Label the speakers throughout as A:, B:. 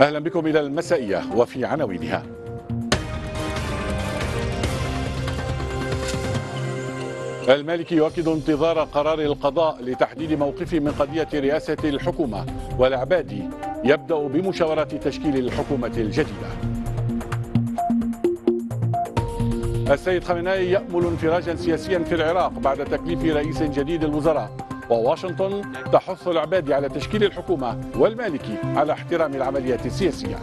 A: أهلا بكم إلى المسائية وفي عناوينها. المالكي يؤكد انتظار قرار القضاء لتحديد موقفه من قضية رئاسة الحكومة والعبادي يبدأ بمشاورة تشكيل الحكومة الجديدة. السيد خامنئي يأمل انفراجا سياسيا في العراق بعد تكليف رئيس جديد الوزراء. وواشنطن تحث العبادي على تشكيل الحكومة والمالكي على احترام العمليات السياسية.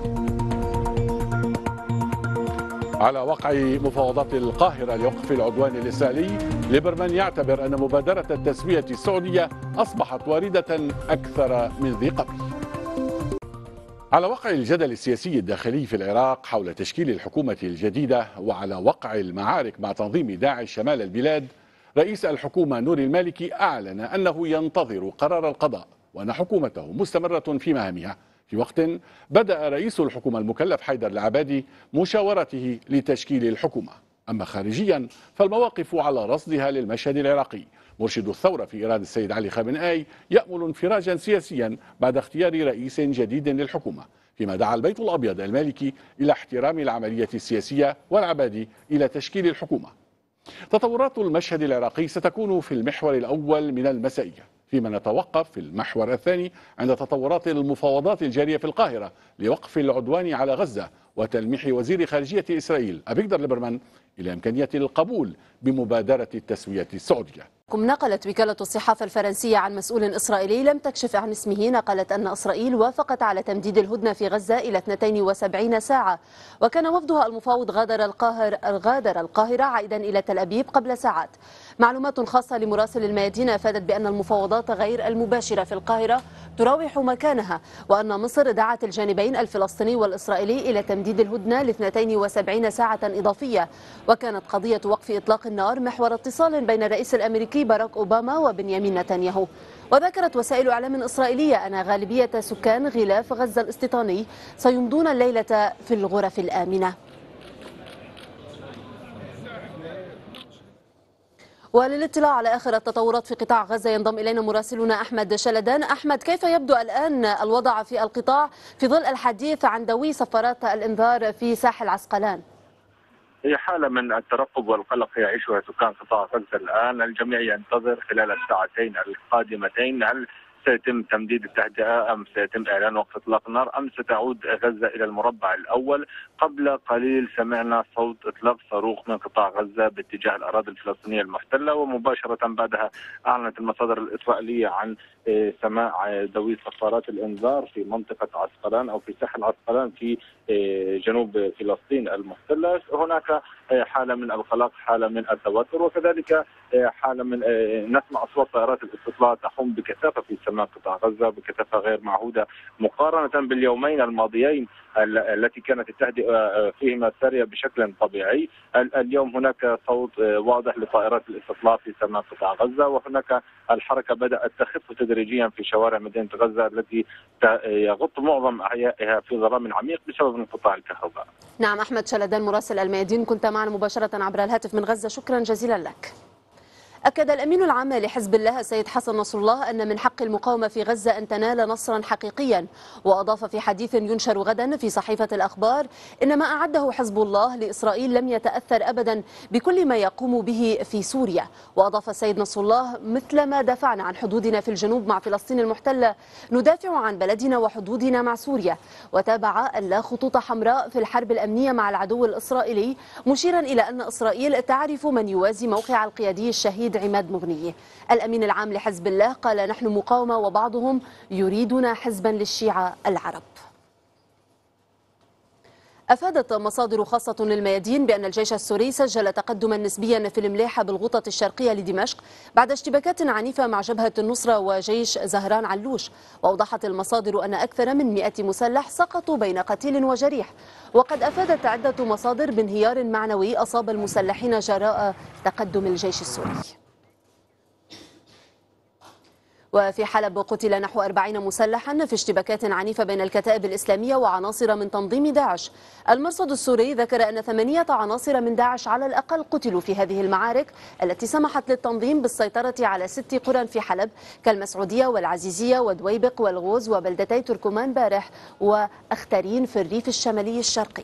A: على وقع مفاوضات القاهرة لوقف العدوان الإسرائيلي ليبرمان يعتبر أن مبادرة التسوية السعودية أصبحت واردة أكثر من ذي قبل. على وقع الجدل السياسي الداخلي في العراق حول تشكيل الحكومة الجديدة وعلى وقع المعارك مع تنظيم داعش شمال البلاد رئيس الحكومة نور المالكي أعلن أنه ينتظر قرار القضاء وأن حكومته مستمرة في مهامها. في وقت بدأ رئيس الحكومة المكلف حيدر العبادي مشاورته لتشكيل الحكومة. أما خارجيا فالمواقف على رصدها للمشهد العراقي. مرشد الثورة في إيران السيد علي خامنئي يأمل انفراجا سياسيا بعد اختيار رئيس جديد للحكومة. فيما دعا البيت الأبيض المالكي إلى احترام العملية السياسية والعبادي إلى تشكيل الحكومة. تطورات المشهد العراقي ستكون في المحور الأول من المسائية فيما نتوقف في المحور الثاني عند تطورات المفاوضات الجارية في القاهرة لوقف العدوان على غزة وتلميح وزير خارجية إسرائيل أبيكدر ليبرمان إلى إمكانية القبول بمبادرة التسوية السعودية.
B: نقلت وكالة الصحافة الفرنسية عن مسؤول إسرائيلي لم تكشف عن اسمه نقلت أن إسرائيل وافقت على تمديد الهدنة في غزة إلى 72 ساعة وكان وفدها المفاوض غادر القاهر غادر القاهرة عائدا إلى تل أبيب قبل ساعات. معلومات خاصة لمراسل الميادين أفادت بأن المفاوضات غير المباشرة في القاهرة تراوح مكانها وأن مصر دعت الجانبين الفلسطيني والإسرائيلي إلى تمديد الهدنة ل 72 ساعة إضافية وكانت قضية وقف إطلاق النار محور اتصال بين الرئيس الأمريكي باراك أوباما وبنيامين نتنياهو. وذكرت وسائل إعلام إسرائيلية أن غالبية سكان غلاف غزة الاستيطاني سيمضون الليلة في الغرف الآمنة. وللاطلاع على آخر التطورات في قطاع غزة ينضم إلينا مراسلنا أحمد شلدان. أحمد كيف يبدو الآن الوضع في القطاع في ظل الحديث عن دوي صفارات الإنذار في ساحل عسقلان؟
C: هي حالة من الترقب والقلق يعيشها سكان قطاع غزة الآن. الجميع ينتظر خلال الساعتين القادمتين هل سيتم تمديد التهدئة أم سيتم إعلان وقف إطلاق النار أم ستعود غزة إلى المربع الأول. قبل قليل سمعنا صوت إطلاق صاروخ من قطاع غزة باتجاه الأراضي الفلسطينية المحتلة ومباشرة بعدها أعلنت المصادر الإسرائيلية عن آه، سماع دوي صفارات الإنذار في منطقة عسقلان أو في ساحل عسقلان في آه، جنوب فلسطين المحتلة. هناك حالة من القلق حالة من التوتر وكذلك حالة من نسمع أصوات طائرات الاستطلاع تحوم بكثافة في سماء قطاع غزة بكثافة غير معهودة مقارنة باليومين الماضيين التي كانت التهدئه فيهما ساريه بشكل طبيعي اليوم هناك صوت واضح لطائرات الاستطلاع في سماء قطاع غزة وهناك الحركة بدأت تخف تدريجيا في شوارع مدينة غزة التي يغط معظم أحيائها في ظلام عميق بسبب انقطاع الكهرباء.
B: نعم أحمد شلدان مراسل الميادين كنت معنا مباشرة عبر الهاتف من غزة شكرا جزيلا لك. أكد الأمين العام لحزب الله السيد حسن نصر الله أن من حق المقاومة في غزة أن تنال نصرا حقيقيا. وأضاف في حديث ينشر غدا في صحيفة الأخبار إن ما أعده حزب الله لإسرائيل لم يتأثر أبدا بكل ما يقوم به في سوريا. وأضاف السيد نصر الله مثل ما دافعنا عن حدودنا في الجنوب مع فلسطين المحتلة ندافع عن بلدنا وحدودنا مع سوريا. وتابع أن لا خطوط حمراء في الحرب الأمنية مع العدو الإسرائيلي مشيرا إلى أن إسرائيل تعرف من يوازي موقع القيادي الشهيد السيد عماد مغنية. الأمين العام لحزب الله قال نحن مقاومة وبعضهم يريدنا حزبا للشيعة العرب. أفادت مصادر خاصة للميادين بأن الجيش السوري سجل تقدما نسبيا في الملاحة بالغوطة الشرقية لدمشق بعد اشتباكات عنيفة مع جبهة النصرة وجيش زهران علوش. وأوضحت المصادر أن أكثر من 100 مسلح سقطوا بين قتيل وجريح. وقد أفادت عدة مصادر بانهيار معنوي أصاب المسلحين جراء تقدم الجيش السوري. وفي حلب قتل نحو 40 مسلحا في اشتباكات عنيفة بين الكتائب الإسلامية وعناصر من تنظيم داعش. المرصد السوري ذكر أن ثمانية عناصر من داعش على الأقل قتلوا في هذه المعارك التي سمحت للتنظيم بالسيطرة على ست قرى في حلب كالمسعودية والعزيزية ودويبق والغوز وبلدتي تركمان بارح وأخترين في الريف الشمالي الشرقي.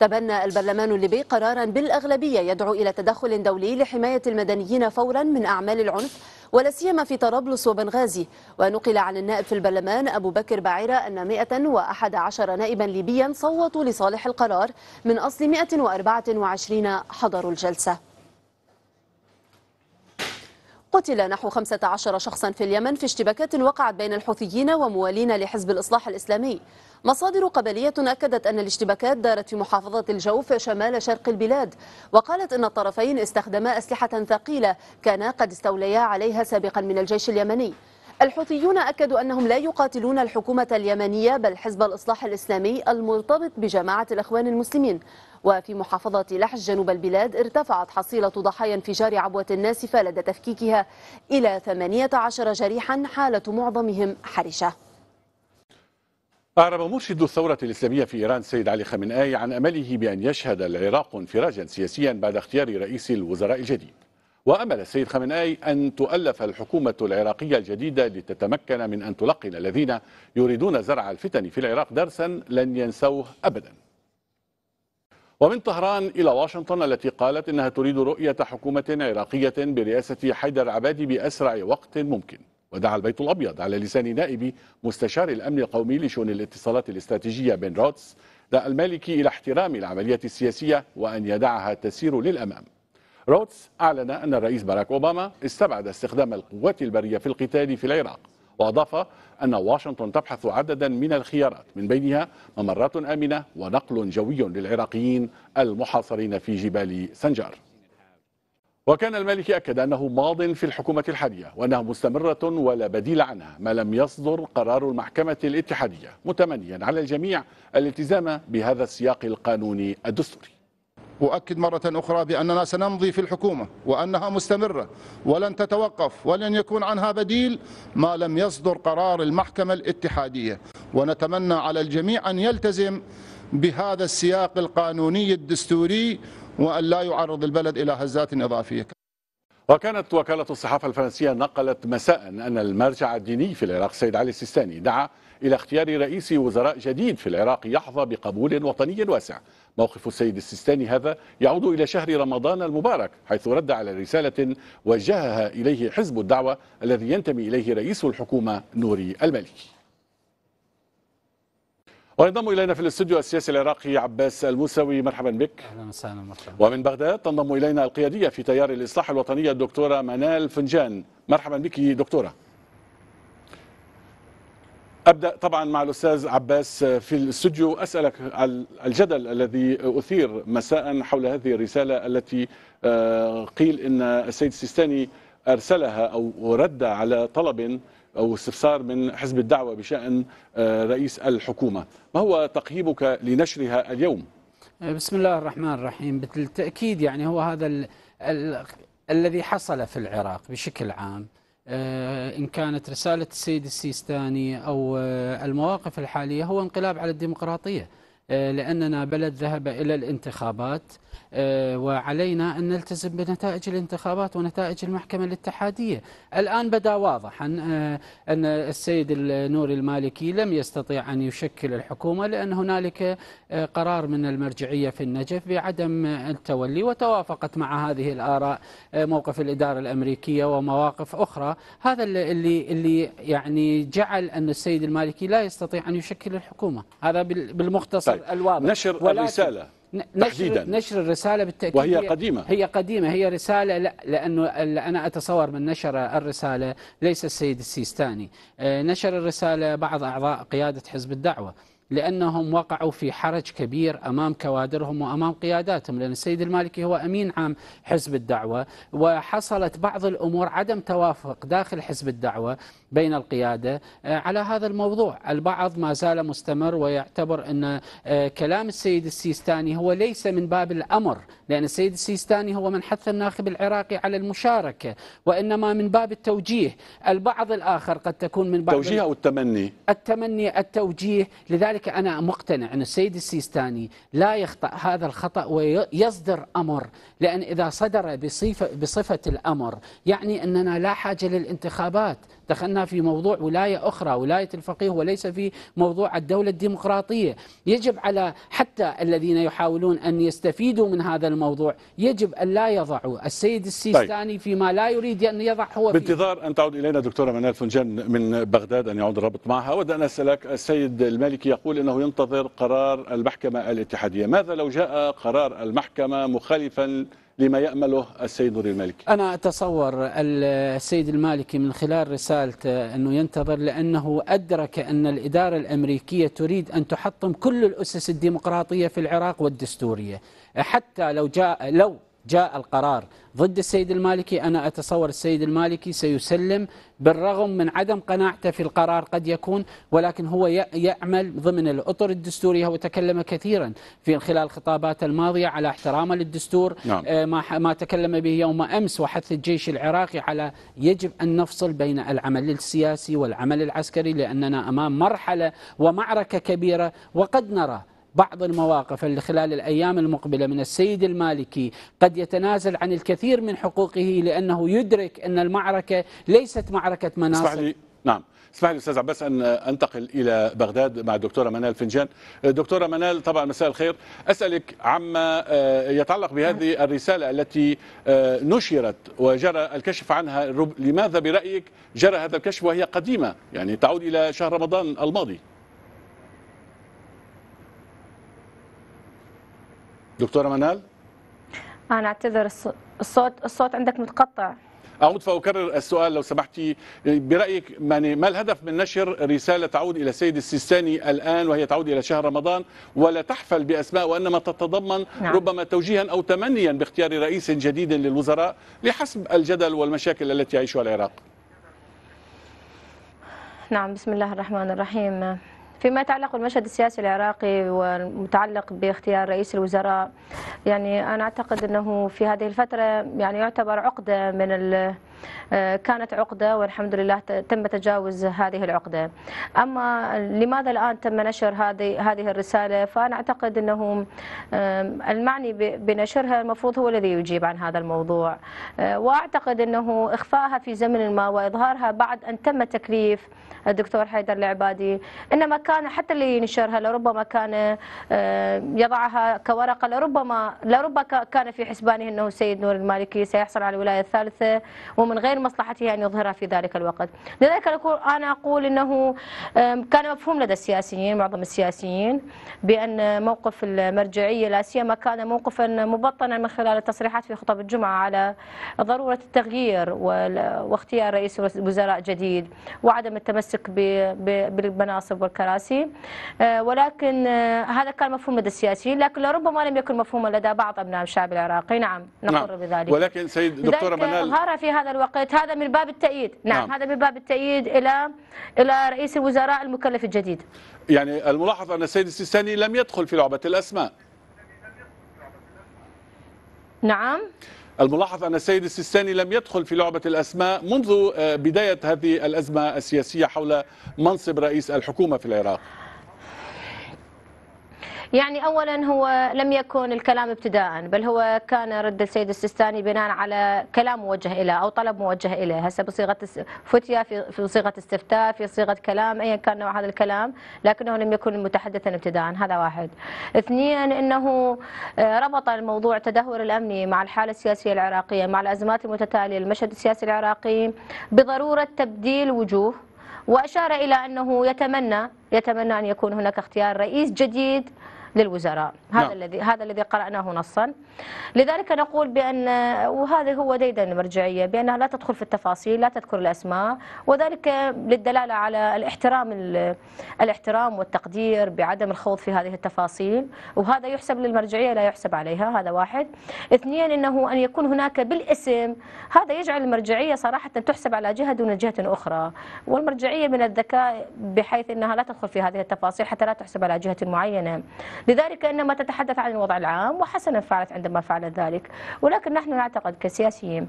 B: تبنى البرلمان الليبي قرارا بالأغلبية يدعو إلى تدخل دولي لحماية المدنيين فورا من أعمال العنف ولا سيما في طرابلس وبنغازي. ونقل عن النائب في البرلمان أبو بكر بعيرة أن 111 نائبا ليبيا صوتوا لصالح القرار من أصل 124 حضروا الجلسة. قتل نحو 15 شخصا في اليمن في اشتباكات وقعت بين الحوثيين وموالين لحزب الإصلاح الإسلامي. مصادر قبلية أكدت أن الاشتباكات دارت في محافظة الجوف شمال شرق البلاد وقالت أن الطرفين استخدما أسلحة ثقيلة كانا قد استوليا عليها سابقا من الجيش اليمني. الحوثيون أكدوا أنهم لا يقاتلون الحكومة اليمنية بل حزب الإصلاح الإسلامي المرتبط بجماعة الأخوان المسلمين. وفي محافظة لحج جنوب البلاد ارتفعت حصيلة ضحايا انفجار عبوة الناسفة لدى تفكيكها إلى 18 جريحا حالة معظمهم حرشة
A: أعرب مرشد الثورة الإسلامية في إيران سيد علي خامنئي عن أمله بأن يشهد العراق انفراجا سياسيا بعد اختيار رئيس الوزراء الجديد. وأمل السيد خامنئي أن تؤلف الحكومة العراقية الجديدة لتتمكن من أن تلقن الذين يريدون زرع الفتن في العراق درسا لن ينسوه أبدا. ومن طهران إلى واشنطن التي قالت إنها تريد رؤية حكومة عراقية برئاسة حيدر عبادي بأسرع وقت ممكن. ودعا البيت الأبيض على لسان نائب مستشار الأمن القومي لشؤون الاتصالات الاستراتيجية بين رودس المالكي إلى احترام العملية السياسية وأن يدعها تسير للأمام. رودس أعلن أن الرئيس باراك أوباما استبعد استخدام القوات البرية في القتال في العراق. وأضاف أن واشنطن تبحث عددا من الخيارات من بينها ممرات آمنة ونقل جوي للعراقيين المحاصرين في جبال سنجار. وكان المالكي أكد أنه ماض في الحكومة الحالية وأنها مستمرة ولا بديل عنها ما لم يصدر قرار المحكمة الاتحادية متمنيا على الجميع الالتزام بهذا السياق القانوني الدستوري.
D: أؤكد مرة أخرى بأننا سنمضي في الحكومة وأنها مستمرة ولن تتوقف ولن يكون عنها بديل ما لم يصدر قرار المحكمة الاتحادية. ونتمنى على الجميع أن يلتزم بهذا السياق القانوني الدستوري وأن لا يعرض البلد إلى هزات إضافية.
A: وكانت وكالة الصحافة الفرنسية نقلت مساء أن المرجع الديني في العراق سيد علي السيستاني دعا إلى اختيار رئيس وزراء جديد في العراق يحظى بقبول وطني واسع. موقف السيد السيستاني هذا يعود إلى شهر رمضان المبارك حيث رد على رسالة وجهها إليه حزب الدعوة الذي ينتمي إليه رئيس الحكومة نوري المالكي وينضم إلينا في الاستوديو السياسي العراقي عباس الموسوي. مرحبا بك.
E: أهلا وسهلا مرحبا.
A: ومن بغداد تنضم إلينا القيادية في تيار الإصلاح الوطني الدكتورة منال فنجان. مرحبا بك دكتورة. أبدأ طبعا مع الأستاذ عباس في الاستوديو. أسألك الجدل الذي أثير مساء حول هذه الرسالة التي آه، قيل إن السيد السيستاني أرسلها أو رد على طلب أو استفسار من حزب الدعوة بشأن آه، رئيس الحكومة. ما هو تقييمك لنشرها اليوم؟
E: بسم الله الرحمن الرحيم. بالتأكيد يعني هو هذا ال ال الذي حصل في العراق بشكل عام. آه، إن كانت رسالة السيد السيستاني أو آه، المواقف الحالية هو انقلاب على الديمقراطية لأننا بلد ذهب إلى الانتخابات. آه، وعلينا أن نلتزم بنتائج الانتخابات ونتائج المحكمة الاتحادية. الآن بدا واضحا آه، أن السيد النوري المالكي لم يستطيع أن يشكل الحكومة لأن هنالك آه، قرار من المرجعية في النجف بعدم التولي وتوافقت مع هذه الآراء موقف الإدارة الأمريكية ومواقف أخرى. هذا اللي اللي يعني جعل أن السيد المالكي لا يستطيع أن يشكل الحكومة. هذا بالمختصر
A: طيب.
E: الواضح.
A: نشر الرسالة.
E: تحديدا. نشر الرسالة بالتأكيد.
A: وهي قديمة.
E: هي قديمة هي رسالة لا لأنه أنا أتصور من نشر الرسالة ليس السيد السيستاني. آه، نشر الرسالة بعض أعضاء قيادة حزب الدعوة. لأنهم وقعوا في حرج كبير أمام كوادرهم وأمام قياداتهم لأن السيد المالكي هو أمين عام حزب الدعوة وحصلت بعض الأمور عدم توافق داخل حزب الدعوة بين القيادة. آه، على هذا الموضوع البعض ما زال مستمر ويعتبر أن آه، كلام السيد السيستاني هو ليس من باب الأمر لأن السيد السيستاني هو من حث الناخب العراقي على المشاركة وإنما من باب التوجيه. البعض الآخر قد تكون من باب
A: توجيه أو التمني؟
E: التمني التوجيه. لذلك أنا مقتنع أن السيد السيستاني لا يخطأ هذا الخطأ ويصدر أمر لأن إذا صدر بصفة, بصفة الأمر يعني أننا لا حاجة للانتخابات. دخلنا في موضوع ولاية أخرى ولاية الفقيه وليس في موضوع الدولة الديمقراطية. يجب على حتى الذين يحاولون أن يستفيدوا من هذا الموضوع يجب أن لا يضعوا السيد السيستاني طيب. فيما لا يريد أن يضع هو
A: بانتظار أن تعود إلينا دكتورة منال فنجان من بغداد أن يعود الربط معها أود أن أسألك السيد المالكي يقول أنه ينتظر قرار المحكمة الاتحادية. ماذا لو جاء قرار المحكمة مخالفا لما يأمله السيد نور المالكي
E: أنا أتصور السيد المالكي من خلال رسالته أنه ينتظر لأنه أدرك أن الإدارة الأمريكية تريد أن تحطم كل الأسس الديمقراطية في العراق والدستورية. حتى لو جاء لو جاء القرار ضد السيد المالكي أنا أتصور السيد المالكي سيسلم بالرغم من عدم قناعته في القرار قد يكون ولكن هو يعمل ضمن الأطر الدستورية وتكلم كثيرا في خلال الخطابات الماضية على احترامه للدستور نعم. آه، ما ما تكلم به يوم أمس وحث الجيش العراقي على يجب أن نفصل بين العمل السياسي والعمل العسكري لأننا أمام مرحلة ومعركة كبيرة وقد نرى بعض المواقف اللي خلال الأيام المقبلة من السيد المالكي قد يتنازل عن الكثير من حقوقه لأنه يدرك أن المعركة ليست معركة مناصب.
A: لي نعم. اسمح لي أستاذ عباس أن أنتقل إلى بغداد مع الدكتورة منال فنجان. دكتورة منال طبعا مساء الخير. أسألك عما آه، يتعلق بهذه الرسالة التي آه، نشرت وجرى الكشف عنها لماذا برأيك جرى هذا الكشف وهي قديمة؟ يعني تعود إلى شهر رمضان الماضي. دكتورة منال؟
F: أنا أعتذر الصوت الصوت عندك متقطع.
A: أعود فأكرر السؤال لو سمحتي. برأيك ما الهدف من نشر رسالة تعود إلى السيد السيستاني الآن وهي تعود إلى شهر رمضان ولا تحفل بأسماء وإنما تتضمن نعم. ربما توجيها أو تمنيا باختيار رئيس جديد للوزراء لحسب الجدل والمشاكل التي يعيشها العراق.
F: نعم بسم الله الرحمن الرحيم. فيما يتعلق بالمشهد السياسي العراقي والمتعلق باختيار رئيس الوزراء يعني أنا أعتقد إنه في هذه الفترة يعني يعتبر عقدة من كانت عقدة والحمد لله تم تجاوز هذه العقدة. أما لماذا الآن تم نشر هذه هذه الرسالة؟ فأنا أعتقد أنه المعني بنشرها المفروض هو الذي يجيب عن هذا الموضوع. آه، وأعتقد أنه إخفائها في زمن ما وإظهارها بعد أن تم تكليف الدكتور حيدر العبادي. إنما كان حتى اللي ينشرها لربما كان آه، يضعها كورقة لربما لربما كان في حسبانه إنه السيد نور المالكي سيحصل على الولاية الثالثة ومن غير مصلحته أن يظهرها في ذلك الوقت. لذلك أنا أقول إنه كان مفهوم لدى السياسيين معظم السياسيين بأن موقف المرجعية لا سيما كان موقفا مبطنا من خلال التصريحات في خطب الجمعة على ضرورة التغيير واختيار رئيس وزراء جديد وعدم التمسك بالمناصب والكراسي. آه، ولكن آه، هذا كان مفهوم لدى السياسيين لكن لربما لم يكن مفهوما لدى بعض ابناء الشعب العراقي. نعم نقر نعم. بذلك.
A: ولكن سيد دكتورة منال
F: ظهر في هذا الوقت. هذا من باب التأييد. نعم, نعم. هذا من باب التأييد إلى إلى رئيس الوزراء المكلف الجديد.
A: يعني الملاحظ أن السيد السيستاني لم يدخل في لعبة الأسماء.
F: نعم.
A: الملاحظ أن السيد السيستاني لم يدخل في لعبة الأسماء منذ آه، بداية هذه الأزمة السياسية حول منصب رئيس الحكومة في العراق.
F: يعني اولا هو لم يكن الكلام ابتداء بل هو كان رد السيد السيستاني بناء على كلام موجه اليه أو طلب موجه إليه. هسه بصيغة فتيا في صيغة استفتاء في صيغة كلام ايا كان نوع هذا الكلام لكنه لم يكن متحدثا ابتداء هذا واحد. اثنيا إنه آه، ربط الموضوع التدهور الامني مع الحالة السياسية العراقية مع الأزمات المتتالية المشهد السياسي العراقي بضرورة تبديل وجوه وأشار إلى أنه يتمنى يتمنى أن يكون هناك اختيار رئيس جديد للوزراء. هذا
A: نعم.
F: الذي هذا الذي قرأناه نصا. لذلك نقول بأن وهذا هو ديدن المرجعية بأنها لا تدخل في التفاصيل لا تذكر الأسماء. وذلك للدلالة على الاحترام ال- الاحترام والتقدير بعدم الخوض في هذه التفاصيل. وهذا يحسب للمرجعية لا يحسب عليها هذا واحد. اثنين أنه أن يكون هناك بالاسم. هذا يجعل المرجعية صراحة تحسب على جهة دون جهة أخرى. والمرجعية من الذكاء بحيث أنها لا تدخل في هذه التفاصيل حتى لا تحسب على جهة معينة. لذلك إنما تتحدث عن الوضع العام وحسنا فعلت عندما فعلت ذلك ولكن نحن نعتقد كسياسيين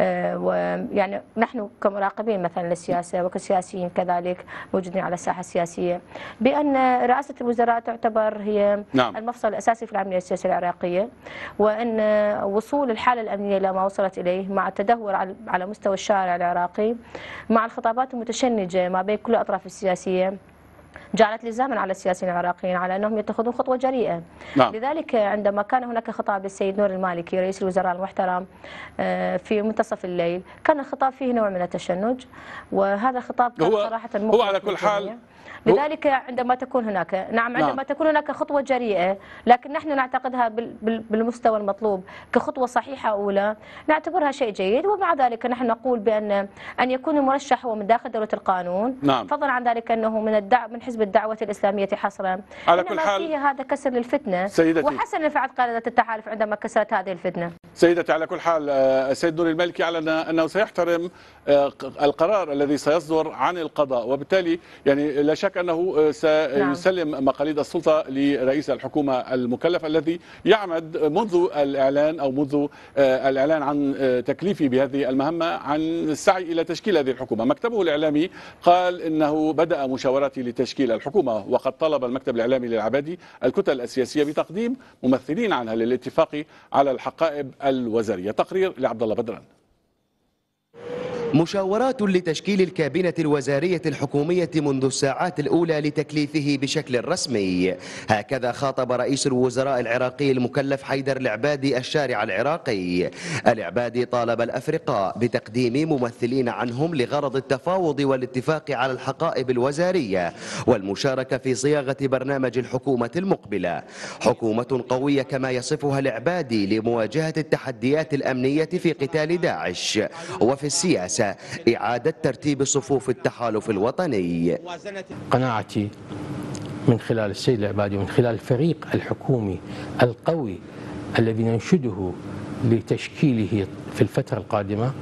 F: آه، ويعني نحن كمراقبين مثلا للسياسة وكسياسيين كذلك موجودين على الساحة السياسية بأن رئاسة الوزراء تعتبر هي
A: نعم.
F: المفصل الأساسي في العملية السياسية العراقية وأن وصول الحالة الأمنية إلى ما وصلت إليه مع التدهور على- على مستوى الشارع العراقي مع الخطابات المتشنجة ما بين كل الأطراف السياسية جعلت لزاما على السياسيين العراقيين على أنهم يتخذون خطوة جريئة.
A: نعم.
F: لذلك عندما كان هناك خطاب للسيد نور المالكي رئيس الوزراء المحترم آه، في منتصف الليل، كان الخطاب فيه نوع من التشنج وهذا الخطاب كان
A: هو-
F: صراحة
A: هو على كل حال-.
F: لذلك عندما تكون هناك نعم عندما
A: نعم.
F: تكون هناك خطوة جريئة لكن نحن نعتقدها بال- بال- بالمستوى المطلوب كخطوة صحيحة أولى نعتبرها شيء جيد ومع ذلك نحن نقول بأن أن يكون المرشح هو من داخل دولة القانون
A: نعم.
F: فضلا عن ذلك أنه من الدع من حزب الدعوة الإسلامية حصرا
A: على كل حال-
F: فيه هذا كسر للفتنة
A: سيدتي.
F: وحسن فعلت قادة التحالف عندما كسرت هذه الفتنة
A: سيدتي على كل حال آه، السيد نور المالكي أعلن أنه سيحترم آه، القرار الذي سيصدر عن القضاء وبالتالي يعني لا شك أنه آه، سيسلم مقاليد السلطة لرئيس الحكومة المكلف الذي يعمد منذ الإعلان أو منذ آه، الإعلان عن آه، تكليفه بهذه المهمة عن السعي إلى تشكيل هذه الحكومة. مكتبه الإعلامي قال إنه بدأ مشاورات لتشكيل الحكومة وقد طلب المكتب الإعلامي للعبادي الكتل السياسية بتقديم ممثلين عنها للاتفاق على الحقائب الوزارية. تقرير لعبد الله بدران.
G: مشاورات لتشكيل الكابينة الوزارية الحكومية منذ الساعات الأولى لتكليفه بشكل رسمي. هكذا خاطب رئيس الوزراء العراقي المكلف حيدر العبادي الشارع العراقي. العبادي طالب الأفرقاء بتقديم ممثلين عنهم لغرض التفاوض والاتفاق على الحقائب الوزارية والمشاركة في صياغة برنامج الحكومة المقبلة. حكومة قوية كما يصفها العبادي لمواجهة التحديات الأمنية في قتال داعش. وفي السياسة إعادة ترتيب صفوف التحالف الوطني.
H: قناعتي من خلال السيد العبادي ومن خلال الفريق الحكومي القوي الذي ننشده لتشكيله في الفترة القادمة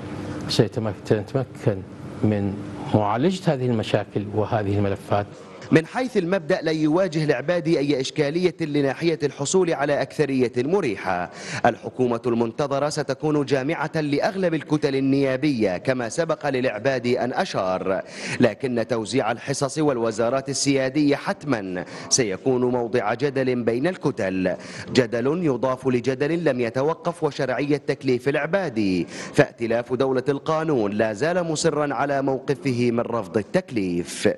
H: سيتمكن من معالجة هذه المشاكل وهذه الملفات.
G: من حيث المبدأ لا يواجه العبادي أي إشكالية لناحية الحصول على أكثرية مريحة. الحكومة المنتظرة ستكون جامعة لأغلب الكتل النيابية كما سبق للعبادي أن أشار. لكن توزيع الحصص والوزارات السيادية حتما سيكون موضع جدل بين الكتل. جدل يضاف لجدل لم يتوقف وشرعية تكليف العبادي فائتلاف دولة القانون لا زال مصرا على موقفه من رفض التكليف.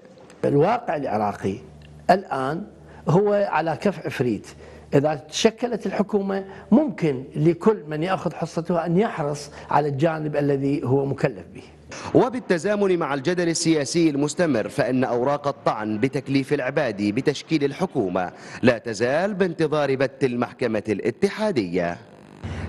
I: الواقع العراقي الآن هو على كف عفريت. إذا تشكلت الحكومة ممكن لكل من يأخذ حصته أن يحرص على الجانب الذي هو مكلف به.
G: وبالتزامن مع الجدل السياسي المستمر فإن أوراق الطعن بتكليف العبادي بتشكيل الحكومة لا تزال بانتظار بت المحكمة الاتحادية.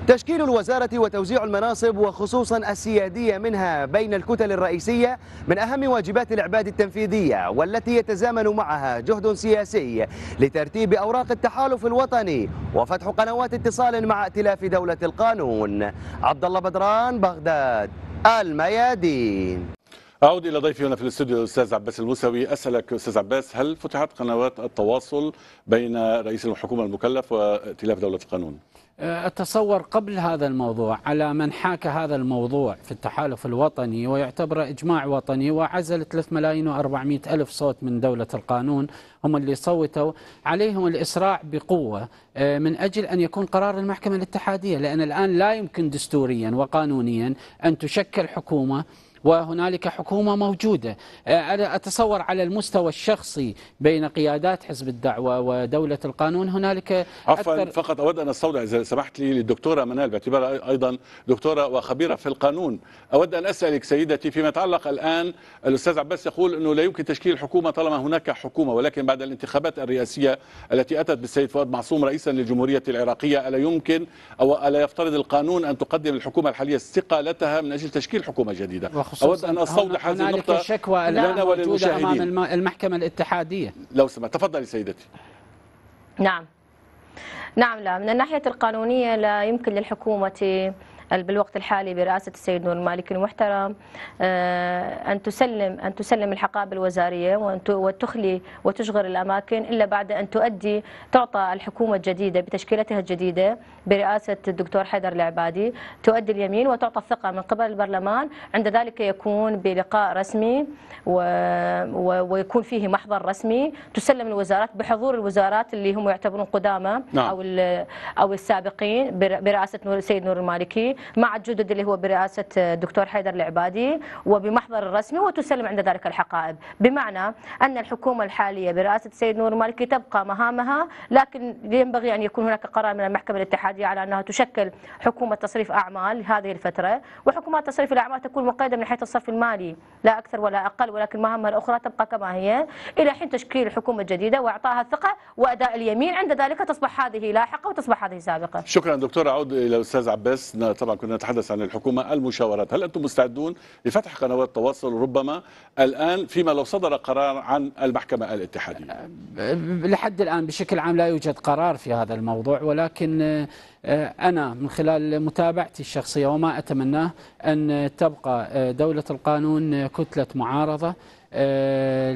G: تشكيل الوزارة وتوزيع المناصب وخصوصا السيادية منها بين الكتل الرئيسية من أهم واجبات العباد التنفيذية والتي يتزامن معها جهد سياسي لترتيب أوراق التحالف الوطني وفتح قنوات اتصال مع ائتلاف دولة القانون. عبد الله بدران بغداد. الميادين.
A: أعود إلى ضيفي هنا في الاستوديو الأستاذ عباس الموسوي أسألك أستاذ عباس هل فتحت قنوات التواصل بين رئيس الحكومة المكلف وائتلاف دولة القانون؟
E: أتصور قبل هذا الموضوع على من حاك هذا الموضوع في التحالف الوطني ويعتبر إجماع وطني وعزل 3 ملايين و400 ألف صوت من دولة القانون هم اللي صوتوا عليهم الإسراع بقوة من أجل أن يكون قرار المحكمة الاتحادية لأن الآن لا يمكن دستوريا وقانونيا أن تشكل حكومة وهنالك حكومة موجودة. أتصور على المستوى الشخصي بين قيادات حزب الدعوة ودولة القانون. هنالك
A: عفوا فقط أود أن أستودع إذا سمحت لي للدكتورة منال باعتبارها أيضا دكتورة وخبيرة في القانون. أود أن أسألك سيدتي فيما يتعلق الآن الأستاذ عباس يقول إنه لا يمكن تشكيل حكومة طالما هناك حكومة ولكن بعد الانتخابات الرئاسية التي أتت بالسيد فؤاد معصوم رئيسا للجمهورية العراقية ألا يمكن أو ألا يفترض القانون أن تقدم الحكومة الحالية استقالتها من أجل تشكيل حكومة جديدة؟
E: وخصوصاً
A: أود أن استوضح هذه
E: هنالك
A: النقطة
E: شكوى
A: لنا
E: أمام
A: وللمشاهدين
E: الم- المحكمة الاتحادية.
A: لو سمحت تفضلي سيدتي.
F: نعم. نعم لا. من الناحية القانونية لا يمكن للحكومة بالوقت الحالي برئاسة السيد نور المالكي المحترم آه، أن تسلم أن تسلم الحقائب الوزارية وتخلي وتشغل الأماكن إلا بعد أن تؤدي تعطى الحكومة الجديدة بتشكيلتها الجديدة برئاسة الدكتور حيدر العبادي تؤدي اليمين وتعطى الثقة من قبل البرلمان عند ذلك يكون بلقاء رسمي و... و... ويكون فيه محضر رسمي تسلم الوزارات بحضور الوزارات اللي هم يعتبرون قدامى
A: نعم.
F: أو ال- أو السابقين بر- برئاسة نور السيد نور المالكي مع الجدد اللي هو برئاسة الدكتور حيدر العبادي وبمحضر الرسمي وتسلم عند ذلك الحقائب. بمعنى أن الحكومة الحالية برئاسة السيد نور المالكي تبقى مهامها لكن ينبغي أن يكون هناك قرار من المحكمة الاتحادية على أنها تشكل حكومة تصريف أعمال لهذه الفترة. وحكومات تصريف الأعمال تكون مقيدة من حيث الصرف المالي لا أكثر ولا أقل ولكن مهامها الأخرى تبقى كما هي. إلى حين تشكيل الحكومة الجديده وإعطائها الثقة وأداء اليمين عند ذلك تصبح هذه لاحقة وتصبح هذه سابقة.
A: شكرا دكتور. أعود إلى الأستاذ عباس. ن- طبعا كنا نتحدث عن الحكومة المشاورات. هل أنتم مستعدون لفتح قنوات تواصل ربما الآن فيما لو صدر قرار عن المحكمة الاتحادية؟
E: لحد الآن بشكل عام لا يوجد قرار في هذا الموضوع ولكن آه، أنا من خلال متابعتي الشخصية وما أتمناه أن تبقى آه، دولة القانون آه، كتلة معارضة.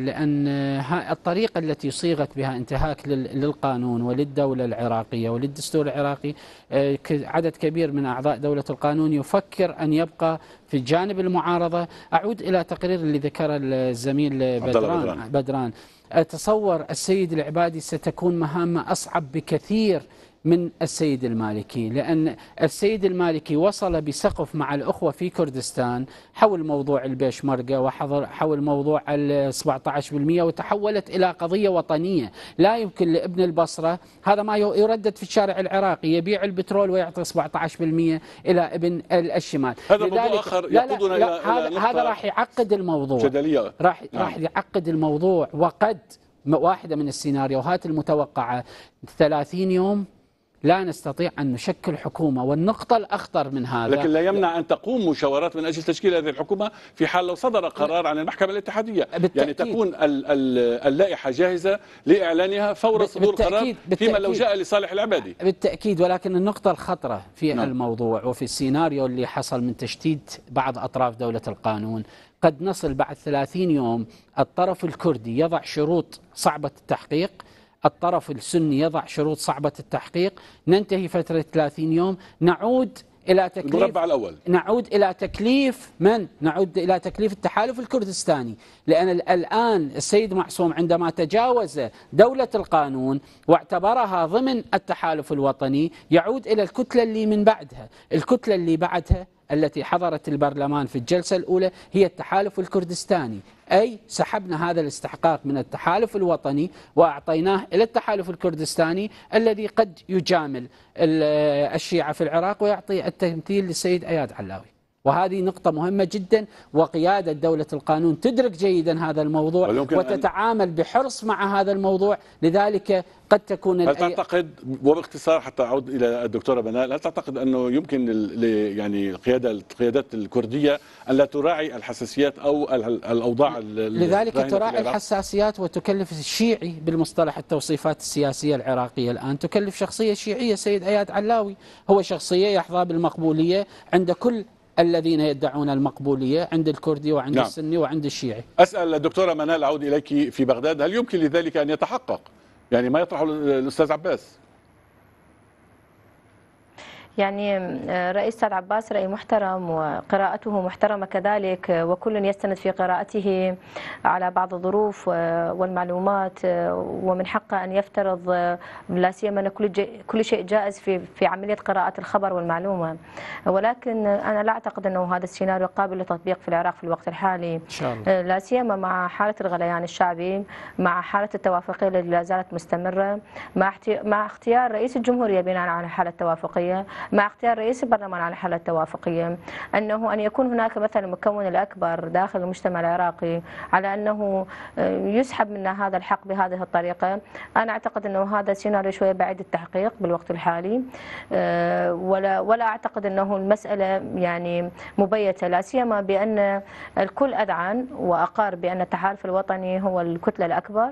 E: لأن ها- الطريقة التي صيغت بها انتهاك لل- للقانون وللدولة العراقية وللدستور العراقي آه، عدد كبير من أعضاء دولة القانون يفكر أن يبقى في جانب المعارضة أعود إلى تقرير اللي ذكره الزميل بدران.
A: بدران
E: أتصور السيد العبادي ستكون مهامة أصعب بكثير من السيد المالكي لأن السيد المالكي وصل بسقف مع الأخوة في كردستان حول موضوع البيشمركة وحضر حول موضوع ال 17% وتحولت إلى قضية وطنية. لا يمكن لابن البصرة هذا ما يردد في الشارع العراقي يبيع البترول ويعطي 17% إلى ابن الشمال.
A: هذا موضوع آخر
E: لا لا
A: يقودنا
E: لا
A: إلى-
E: هذا هذا راح يعقد الموضوع.
A: جدلية.
E: راح
A: نعم.
E: راح يعقد الموضوع وقد واحدة من السيناريوهات المتوقعة. 30 يوم لا نستطيع أن نشكل حكومة والنقطة الأخطر من هذا
A: لكن لا يمنع أن تقوم مشاورات من أجل تشكيل هذه الحكومة في حال لو صدر قرار عن المحكمة الاتحادية يعني
E: بالتأكيد.
A: تكون ال- ال- اللائحة جاهزة لإعلانها فور صدور قرار فيما لو. جاء لصالح العبادي
E: بالتأكيد ولكن النقطة الخطرة في
A: نعم.
E: الموضوع وفي السيناريو اللي حصل من تشتيت بعض أطراف دولة القانون قد نصل بعد 30 يوم الطرف الكردي يضع شروط صعبة التحقيق الطرف السني يضع شروط صعبة التحقيق. ننتهي فترة 30 يوم. نعود إلى تكليف
A: المربع الأول.
E: نعود إلى تكليف من؟ نعود إلى تكليف التحالف الكردستاني. لأن ال- الآن السيد معصوم عندما تجاوز دولة القانون واعتبرها ضمن التحالف الوطني يعود إلى الكتلة اللي من بعدها. الكتلة اللي بعدها التي حضرت البرلمان في الجلسة الأولى هي التحالف الكردستاني. أي سحبنا هذا الاستحقاق من التحالف الوطني وأعطيناه إلى التحالف الكردستاني الذي قد يجامل ال- الشيعة في العراق ويعطي التمثيل للسيد أياد علاوي. وهذه نقطة مهمة جدا وقيادة دولة القانون تدرك جيدا هذا الموضوع وتتعامل بحرص مع هذا الموضوع لذلك قد تكون
A: هل تعتقد وباختصار حتى أعود إلى الدكتورة منال هل تعتقد أنه يمكن يعني القياده القيادات الكردية أن لا تراعي الحساسيات أو ال- الأوضاع ال-
E: لذلك تراعي؟ الحساسيات وتكلف الشيعي بالمصطلح التوصيفات السياسية العراقية الآن تكلف شخصية شيعية سيد أياد علاوي هو شخصية يحظى بالمقبولية عند كل الذين يدعون المقبولية عند الكردي وعند
A: نعم.
E: السني وعند الشيعي.
A: أسأل الدكتوره منال اعود إليك في بغداد هل يمكن لذلك أن يتحقق؟ يعني ما يطرحه الأستاذ عباس.
F: يعني آه، رئيس سعد عباس رأي محترم وقراءته محترمة كذلك آه، وكل يستند في قراءته على بعض الظروف آه، والمعلومات ومن حقه أن يفترض لا سيما أن كل كل شيء جائز في في عملية قراءة الخبر والمعلومة. ولكن أنا لا أعتقد أنه هذا السيناريو قابل للتطبيق في العراق في الوقت الحالي. إن شاء الله. لا سيما مع حالة الغليان الشعبي مع حالة التوافقية التي لا زالت مستمرة مع مع اختيار رئيس الجمهورية بناء على حالة توافقية. مع اختيار رئيس البرلمان على حالة توافقية أنه أن يكون هناك مثلا المكون الأكبر داخل المجتمع العراقي على أنه آه، يسحب منا هذا الحق بهذه الطريقة. أنا أعتقد أنه هذا سيناريو شوية بعيد التحقيق بالوقت الحالي آه، ولا ولا أعتقد أنه المسألة يعني مبيتة لا سيما بأن الكل أذعن وأقار بأن التحالف الوطني هو الكتلة الأكبر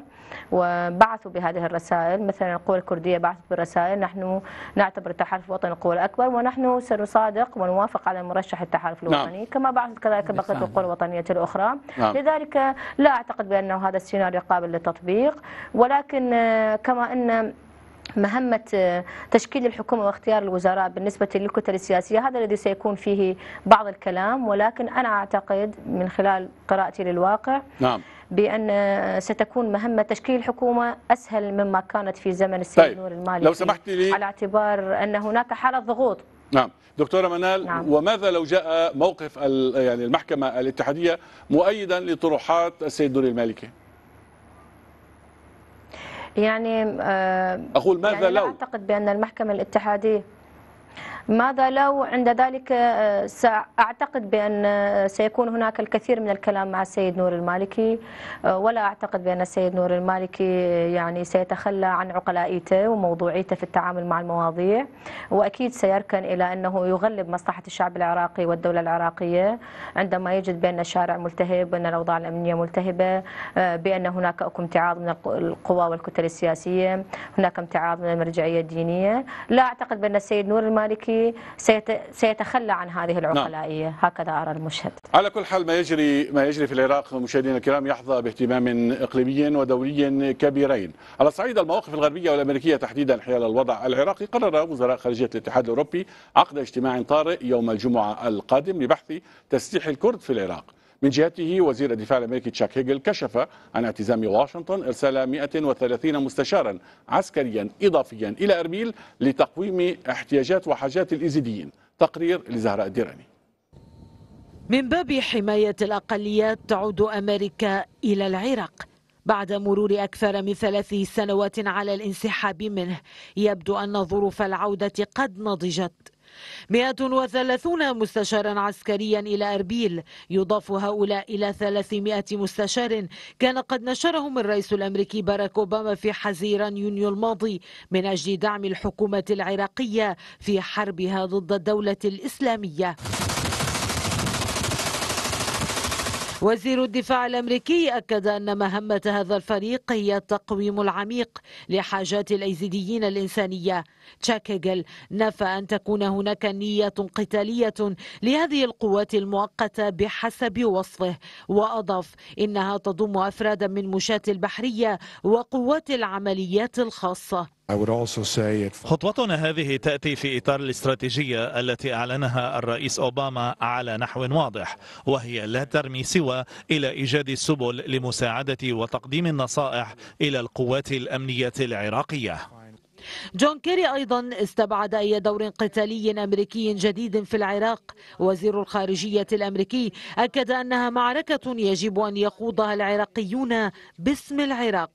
F: وبعثوا بهذه الرسائل. مثلا القوى الكردية بعثت بالرسائل نحن نعتبر التحالف الوطني القوى الأكبر ونحن سنصادق ونوافق على مرشح التحالف نعم. الوطني نعم. كما بعثت كذلك بقية القوى الوطنية الأخرى نعم. لذلك لا أعتقد بأنه هذا السيناريو قابل للتطبيق ولكن آه، كما أن مهمة آه، تشكيل الحكومة واختيار الوزراء بالنسبة للكتل السياسية هذا الذي سيكون فيه بعض الكلام ولكن أنا أعتقد من خلال قراءتي للواقع نعم. بأن ستكون مهمة تشكيل الحكومة أسهل مما كانت في زمن السيد طيب. نور المالكي
A: لو سمحت لي
F: على اعتبار أن هناك حالة ضغوط
A: نعم دكتورة منال نعم. وماذا لو جاء موقف يعني المحكمة الاتحادية مؤيدا لطروحات السيد نور المالكي
F: يعني
A: آه أقول ماذا يعني لو؟
F: أعتقد بأن المحكمة الاتحادية ماذا لو عند ذلك آه، سأعتقد بأن آه، سيكون هناك الكثير من الكلام مع السيد نور المالكي آه، ولا أعتقد بأن السيد نور المالكي يعني سيتخلى عن عقلائيته وموضوعيته في التعامل مع المواضيع. وأكيد سيركن إلى أنه يغلب مصلحة الشعب العراقي والدولة العراقية عندما يجد بأن الشارع ملتهب بأن الأوضاع الأمنية ملتهبة بأن هناك امتعاض من القوى والكتل السياسية هناك امتعاض من المرجعية الدينية. لا أعتقد بأن السيد نور المالكي سيتخلى عن هذه العقلائية نعم. هكذا أرى المشهد.
A: على كل حال ما يجري ما يجري في العراق مشاهدينا الكرام يحظى باهتمام إقليمي ودولي كبيرين. على صعيد المواقف الغربية والأمريكية تحديدا حيال الوضع العراقي قرر وزراء خارجية الاتحاد الأوروبي عقد اجتماع طارئ يوم الجمعة القادم لبحث تسليح الكرد في العراق. من جهته وزير الدفاع الأمريكي تشاك هيجل كشف عن اعتزام واشنطن إرسال 130 مستشارا عسكريا إضافيا إلى اربيل لتقويم احتياجات وحاجات الايزيديين تقرير لزهراء الديراني.
J: من باب حماية الأقليات تعود أمريكا إلى العراق بعد مرور أكثر من ثلاث سنوات على الانسحاب منه. يبدو أن ظروف العودة قد نضجت. 130 مستشارا عسكريا إلى أربيل. يضاف هؤلاء إلى 300 مستشار كان قد نشرهم الرئيس الأمريكي باراك أوباما في حزيران يونيو الماضي من أجل دعم الحكومة العراقية في حربها ضد الدولة الإسلامية. وزير الدفاع الأمريكي أكد أن مهمة هذا الفريق هي التقويم العميق لحاجات الأيزيديين الإنسانية. تشاكيغل نفى أن تكون هناك نية قتالية لهذه القوات المؤقتة بحسب وصفه وأضاف إنها تضم أفرادا من مشاة البحرية وقوات العمليات الخاصة.
K: خطوتنا هذه تأتي في إطار الاستراتيجية التي أعلنها الرئيس أوباما على نحو واضح وهي لا ترمي سوى إلى إيجاد السبل لمساعدة وتقديم النصائح إلى القوات الأمنية العراقية.
J: جون كيري أيضا استبعد أي دور قتالي أمريكي جديد في العراق. وزير الخارجية الأمريكي أكد أنها معركة يجب أن يخوضها العراقيون باسم العراق.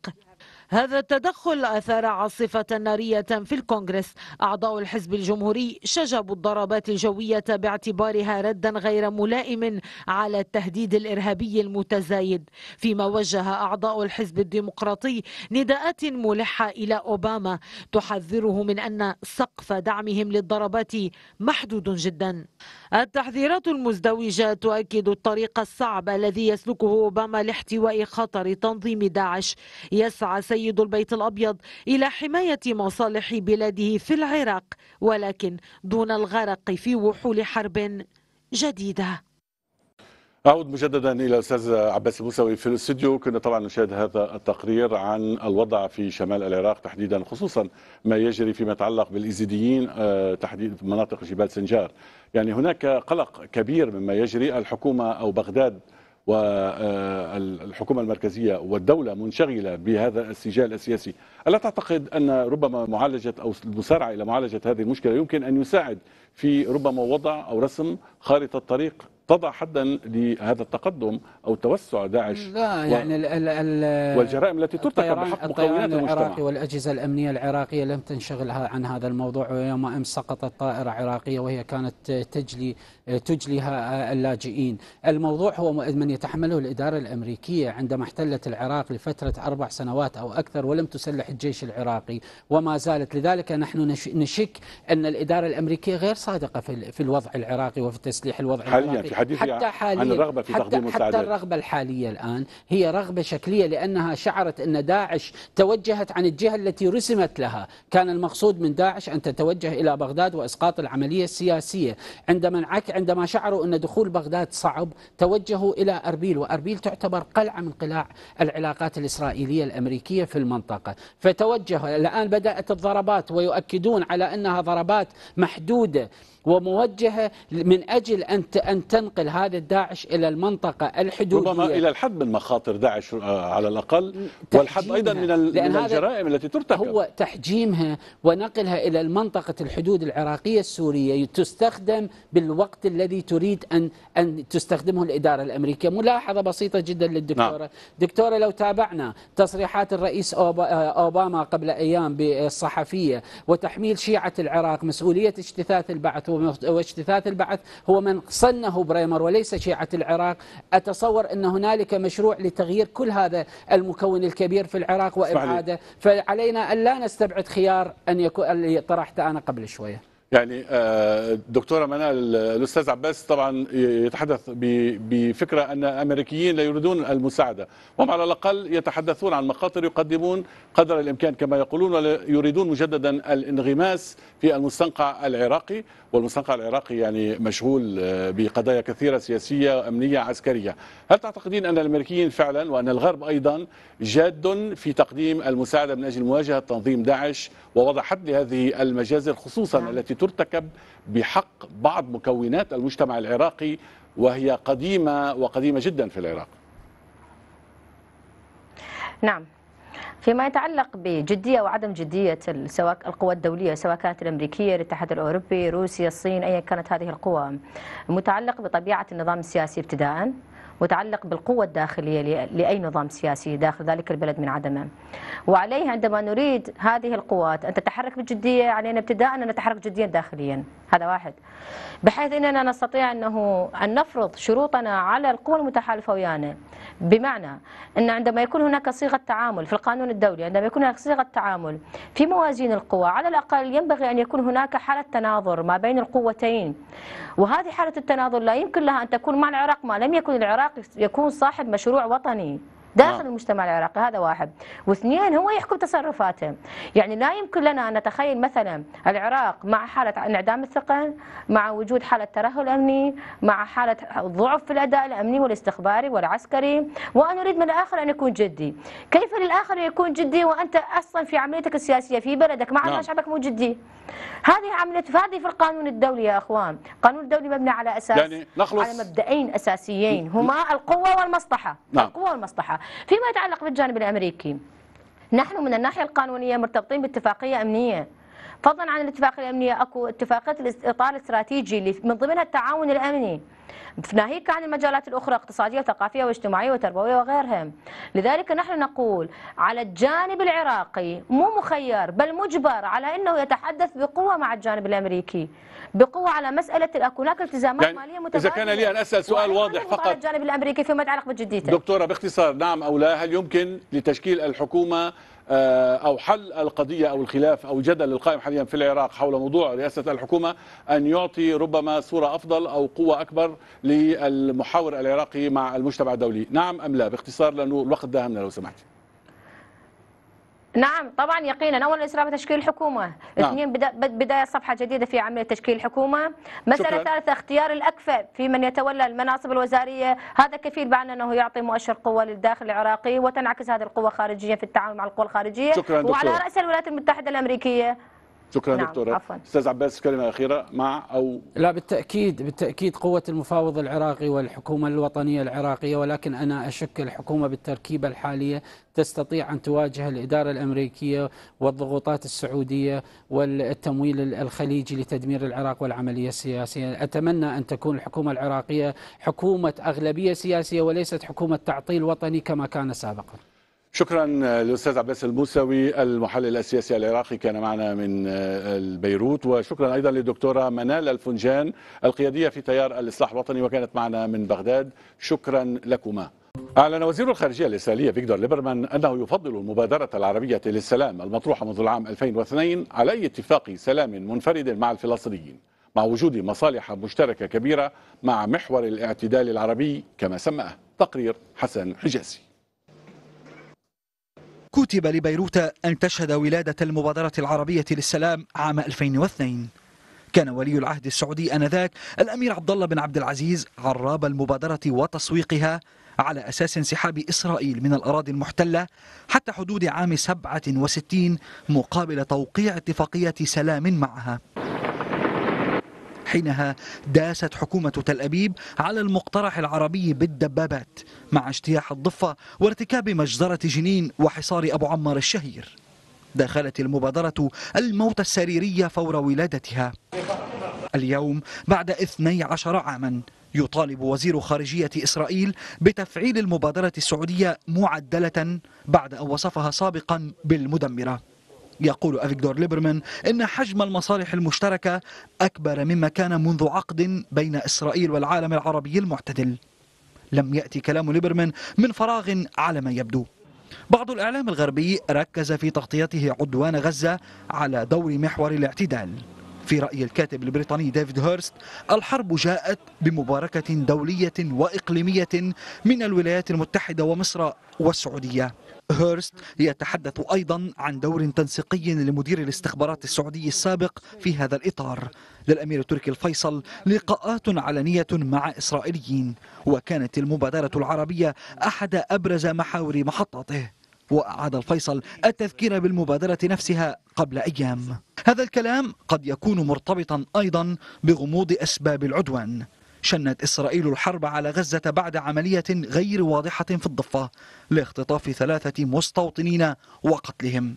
J: هذا التدخل أثار عاصفة نارية في الكونغرس. أعضاء الحزب الجمهوري شجبوا الضربات الجوية باعتبارها ردا غير ملائم على التهديد الإرهابي المتزايد. فيما وجه أعضاء الحزب الديمقراطي نداءات ملحة إلى أوباما تحذره من أن سقف دعمهم للضربات محدود جدا. التحذيرات المزدوجة تؤكد الطريق الصعب الذي يسلكه أوباما لاحتواء خطر تنظيم داعش. يسعى سيد البيت الأبيض إلى حماية مصالح بلاده في العراق ولكن دون الغرق في وحول حرب جديدة.
A: أعود مجددا إلى الأستاذ عباس الموسوي في الاستوديو. كنا طبعا نشاهد هذا التقرير عن الوضع في شمال العراق تحديدا خصوصا ما يجري فيما يتعلق بالإيزيديين آه، تحديد مناطق جبال سنجار. يعني هناك قلق كبير مما يجري. الحكومة أو بغداد والحكومة المركزية والدولة منشغلة بهذا السجال السياسي. ألا تعتقد أن ربما معالجة أو المسارعة إلى معالجة هذه المشكلة يمكن أن يساعد في ربما وضع أو رسم خارطة طريق تضع حدا لهذا التقدم أو توسع داعش
E: لا يعني ال ال ال
A: والجرائم التي ترتكب بحق مكونات المجتمع.
E: العراقي والأجهزة الأمنية العراقية لم تنشغل عن هذا الموضوع ويوم أمس سقطت طائرة عراقية وهي كانت تجلي تجلي اللاجئين. الموضوع هو من يتحمله الإدارة الأمريكية عندما احتلت العراق لفترة أربع سنوات أو أكثر ولم تسلح الجيش العراقي. وما زالت لذلك نحن نشك أن الإدارة الأمريكية غير صادقة في الوضع العراقي وفي تسليح الوضع
A: حاليا
E: العراقي
A: في حديث حتى حاليا عن الرغبة في تقديم
E: مساعدات حتى الرغبة الحالية الآن هي رغبة شكلية لأنها شعرت أن داعش توجهت عن الجهة التي رسمت لها. كان المقصود من داعش أن تتوجه إلى بغداد وإسقاط العملية السياسية. عندما عندما شعروا أن دخول بغداد صعب توجهوا إلى أربيل وأربيل تعتبر قلعة من قلاع العلاقات الإسرائيلية الأمريكية في المنطقة. فتوجه الآن بدأت الضربات ويؤكدون على أنها ضربات محدودة وموجهة من أجل أن أن تنقل هذا الداعش إلى المنطقة الحدودية.
A: ربما إلى الحد من مخاطر داعش آه، على الأقل والحد أيضا من, من الجرائم التي ترتكب.
E: هو تحجيمها ونقلها إلى المنطقة الحدود العراقية السورية تستخدم بالوقت الذي تريد أن أن تستخدمه الإدارة الأمريكية. ملاحظة بسيطة جدا للدكتورة. نعم. دكتورة لو تابعنا تصريحات الرئيس آه، أوباما قبل أيام بالصحفية وتحميل شيعة العراق مسؤولية اجتثاث البعث واجتثاث البعث هو من صنه بريمر وليس شيعة العراق. أتصور أن هنالك مشروع لتغيير كل هذا المكون الكبير في العراق وإبعاده. فعلينا أن لا نستبعد خيار أن يكون اللي طرحته أنا قبل شوية.
A: يعني آه، دكتورة منال الأستاذ عباس طبعا يتحدث بفكرة أن الأمريكيين لا يريدون المساعدة وهم على الأقل يتحدثون عن مخاطر يقدمون قدر الإمكان كما يقولون ولا يريدون مجددا الانغماس في المستنقع العراقي والمستنقع العراقي يعني مشغول آه، بقضايا كثيرة سياسية أمنية عسكرية هل تعتقدين أن الأمريكيين فعلا وأن الغرب أيضا جاد في تقديم المساعدة من أجل مواجهة تنظيم داعش ووضع حد لهذه المجازر خصوصا نعم. التي ترتكب بحق بعض مكونات المجتمع العراقي وهي قديمة وقديمة جدا في العراق.
F: نعم. فيما يتعلق بجدية وعدم جدية سواء القوى الدولية سواء كانت الأمريكية الاتحاد الأوروبي روسيا الصين أيا كانت هذه القوى متعلق بطبيعة النظام السياسي ابتداء متعلق بالقوة الداخلية لأي نظام سياسي داخل ذلك البلد من عدمه وعليه عندما نريد هذه القوات أن تتحرك بجدية علينا ابتداء أن نتحرك جديا داخليا. هذا واحد. بحيث أننا نستطيع أنه أن نفرض شروطنا على القوى المتحالفة ويانا. بمعنى أن عندما يكون هناك صيغة تعامل في القانون الدولي عندما يكون هناك صيغة تعامل في موازين القوى على الأقل ينبغي أن يكون هناك حالة تناظر ما بين القوتين. وهذه حالة التناظر لا يمكن لها أن تكون مع العراق ما لم يكن العراق يكون صاحب مشروع وطني. داخل نعم. المجتمع العراقي هذا واحد. واثنين هو يحكم تصرفاته. يعني لا يمكن لنا أن نتخيل مثلا العراق مع حالة انعدام الثقة مع وجود حالة ترهل أمني مع حالة ضعف في الأداء الأمني والاستخباري والعسكري. وأن نريد من الآخر أن يكون جدي. كيف للآخر يكون جدي وأنت أصلا في عمليتك السياسية في بلدك؟ مع نعم. شعبك مو جدي. هذه عملية هذه في القانون الدولي يا أخوان. القانون الدولي مبني على أساس يعني نخلص على مبدئين أساسيين. هما القوة والمصلحة. نعم. القوة والمصلحة. فيما يتعلق بالجانب الأمريكي. نحن من الناحية القانونية مرتبطين باتفاقية أمنية. فضلا عن الاتفاقية الأمنية أكو اتفاقية الإطار الاستراتيجي اللي من ضمنها التعاون الأمني. ناهيك عن المجالات الأخرى اقتصادية وثقافية واجتماعية وتربوية وغيرها لذلك نحن نقول على الجانب العراقي مو مخير بل مجبر على أنه يتحدث بقوة مع الجانب الأمريكي بقوة على مسألة هناك التزامات
A: يعني مالية متبادلة إذا كان لي أن أسأل سؤال واضح فقط على
F: الجانب الأمريكي فيما يتعلق بجديته.
A: دكتورة باختصار نعم أو لا هل يمكن لتشكيل الحكومة أو حل القضية أو الخلاف أو الجدل القائم حاليا في العراق حول موضوع رئاسة الحكومة أن يعطي ربما صورة أفضل أو قوة أكبر للمحاور العراقي مع المجتمع الدولي. نعم أم لا؟ باختصار لأنه الوقت داهمنا لو سمحت.
F: نعم طبعا يقينا اولا الاسراع بتشكيل الحكومة
A: نعم.
F: اثنين بدا بداية صفحة جديدة في عملية تشكيل الحكومة
A: مسألة.
F: ثالثة اختيار الأكفأ في من يتولى المناصب الوزارية هذا كفيل بأن أنه يعطي مؤشر قوة للداخل العراقي وتنعكس هذه القوة خارجيا في التعامل مع القوى الخارجية
A: شكراً دكتور.
F: وعلى رأس الولايات المتحدة الأمريكية
A: شكرا
F: نعم،
A: دكتورة.
F: عفواً.
A: أستاذ عباس كلمة أخيرة مع أو
E: لا بالتأكيد بالتأكيد قوة المفاوض العراقي والحكومة الوطنية العراقية ولكن أنا أشك الحكومة بالتركيبة الحالية تستطيع أن تواجه الإدارة الأمريكية والضغوطات السعودية والتمويل الخليجي لتدمير العراق والعملية السياسية. أتمنى أن تكون الحكومة العراقية حكومة أغلبية سياسية وليست حكومة تعطيل وطني كما كان سابقا.
A: شكرا للأستاذ عباس الموسوي المحلل السياسي العراقي كان معنا من بيروت وشكرا أيضا للدكتورة منال الفنجان القيادية في تيار الإصلاح الوطني وكانت معنا من بغداد. شكرا لكما. أعلن وزير الخارجية الإسرائيلي فيكتور ليبرمان أنه يفضل المبادرة العربية للسلام المطروحة منذ العام 2002 على أي اتفاق سلام منفرد مع الفلسطينيين مع وجود مصالح مشتركة كبيرة مع محور الاعتدال العربي كما سماه تقرير حسن حجازي.
L: كتب لبيروت أن تشهد ولادة المبادرة العربية للسلام عام 2002 كان ولي العهد السعودي آنذاك الأمير عبد الله بن عبد العزيز عراب المبادرة وتسويقها على أساس انسحاب إسرائيل من الأراضي المحتلة حتى حدود عام 67 مقابل توقيع اتفاقية سلام معها. حينها داست حكومة تل أبيب على المقترح العربي بالدبابات مع اجتياح الضفة وارتكاب مجزرة جنين وحصار أبو عمار الشهير. دخلت المبادرة الموت السريري فور ولادتها. اليوم بعد 12 عاما يطالب وزير خارجية إسرائيل بتفعيل المبادرة السعودية معدلة بعد أن وصفها سابقا بالمدمرة. يقول أفيغدور ليبرمان إن حجم المصالح المشتركة أكبر مما كان منذ عقد بين إسرائيل والعالم العربي المعتدل. لم يأتي كلام ليبرمان من فراغ على ما يبدو. بعض الإعلام الغربي ركز في تغطيته عدوان غزة على دور محور الاعتدال. في رأي الكاتب البريطاني ديفيد هيرست الحرب جاءت بمباركة دولية وإقليمية من الولايات المتحدة ومصر والسعودية. هيرست يتحدث أيضا عن دور تنسيقي لمدير الاستخبارات السعودي السابق في هذا الإطار. للأمير تركي الفيصل لقاءات علنية مع إسرائيليين وكانت المبادرة العربية أحد أبرز محاور محطاته. وأعاد الفيصل التذكير بالمبادرة نفسها قبل أيام. هذا الكلام قد يكون مرتبطا أيضا بغموض أسباب العدوان. شنت إسرائيل الحرب على غزة بعد عملية غير واضحة في الضفة لاختطاف ثلاثة مستوطنين وقتلهم.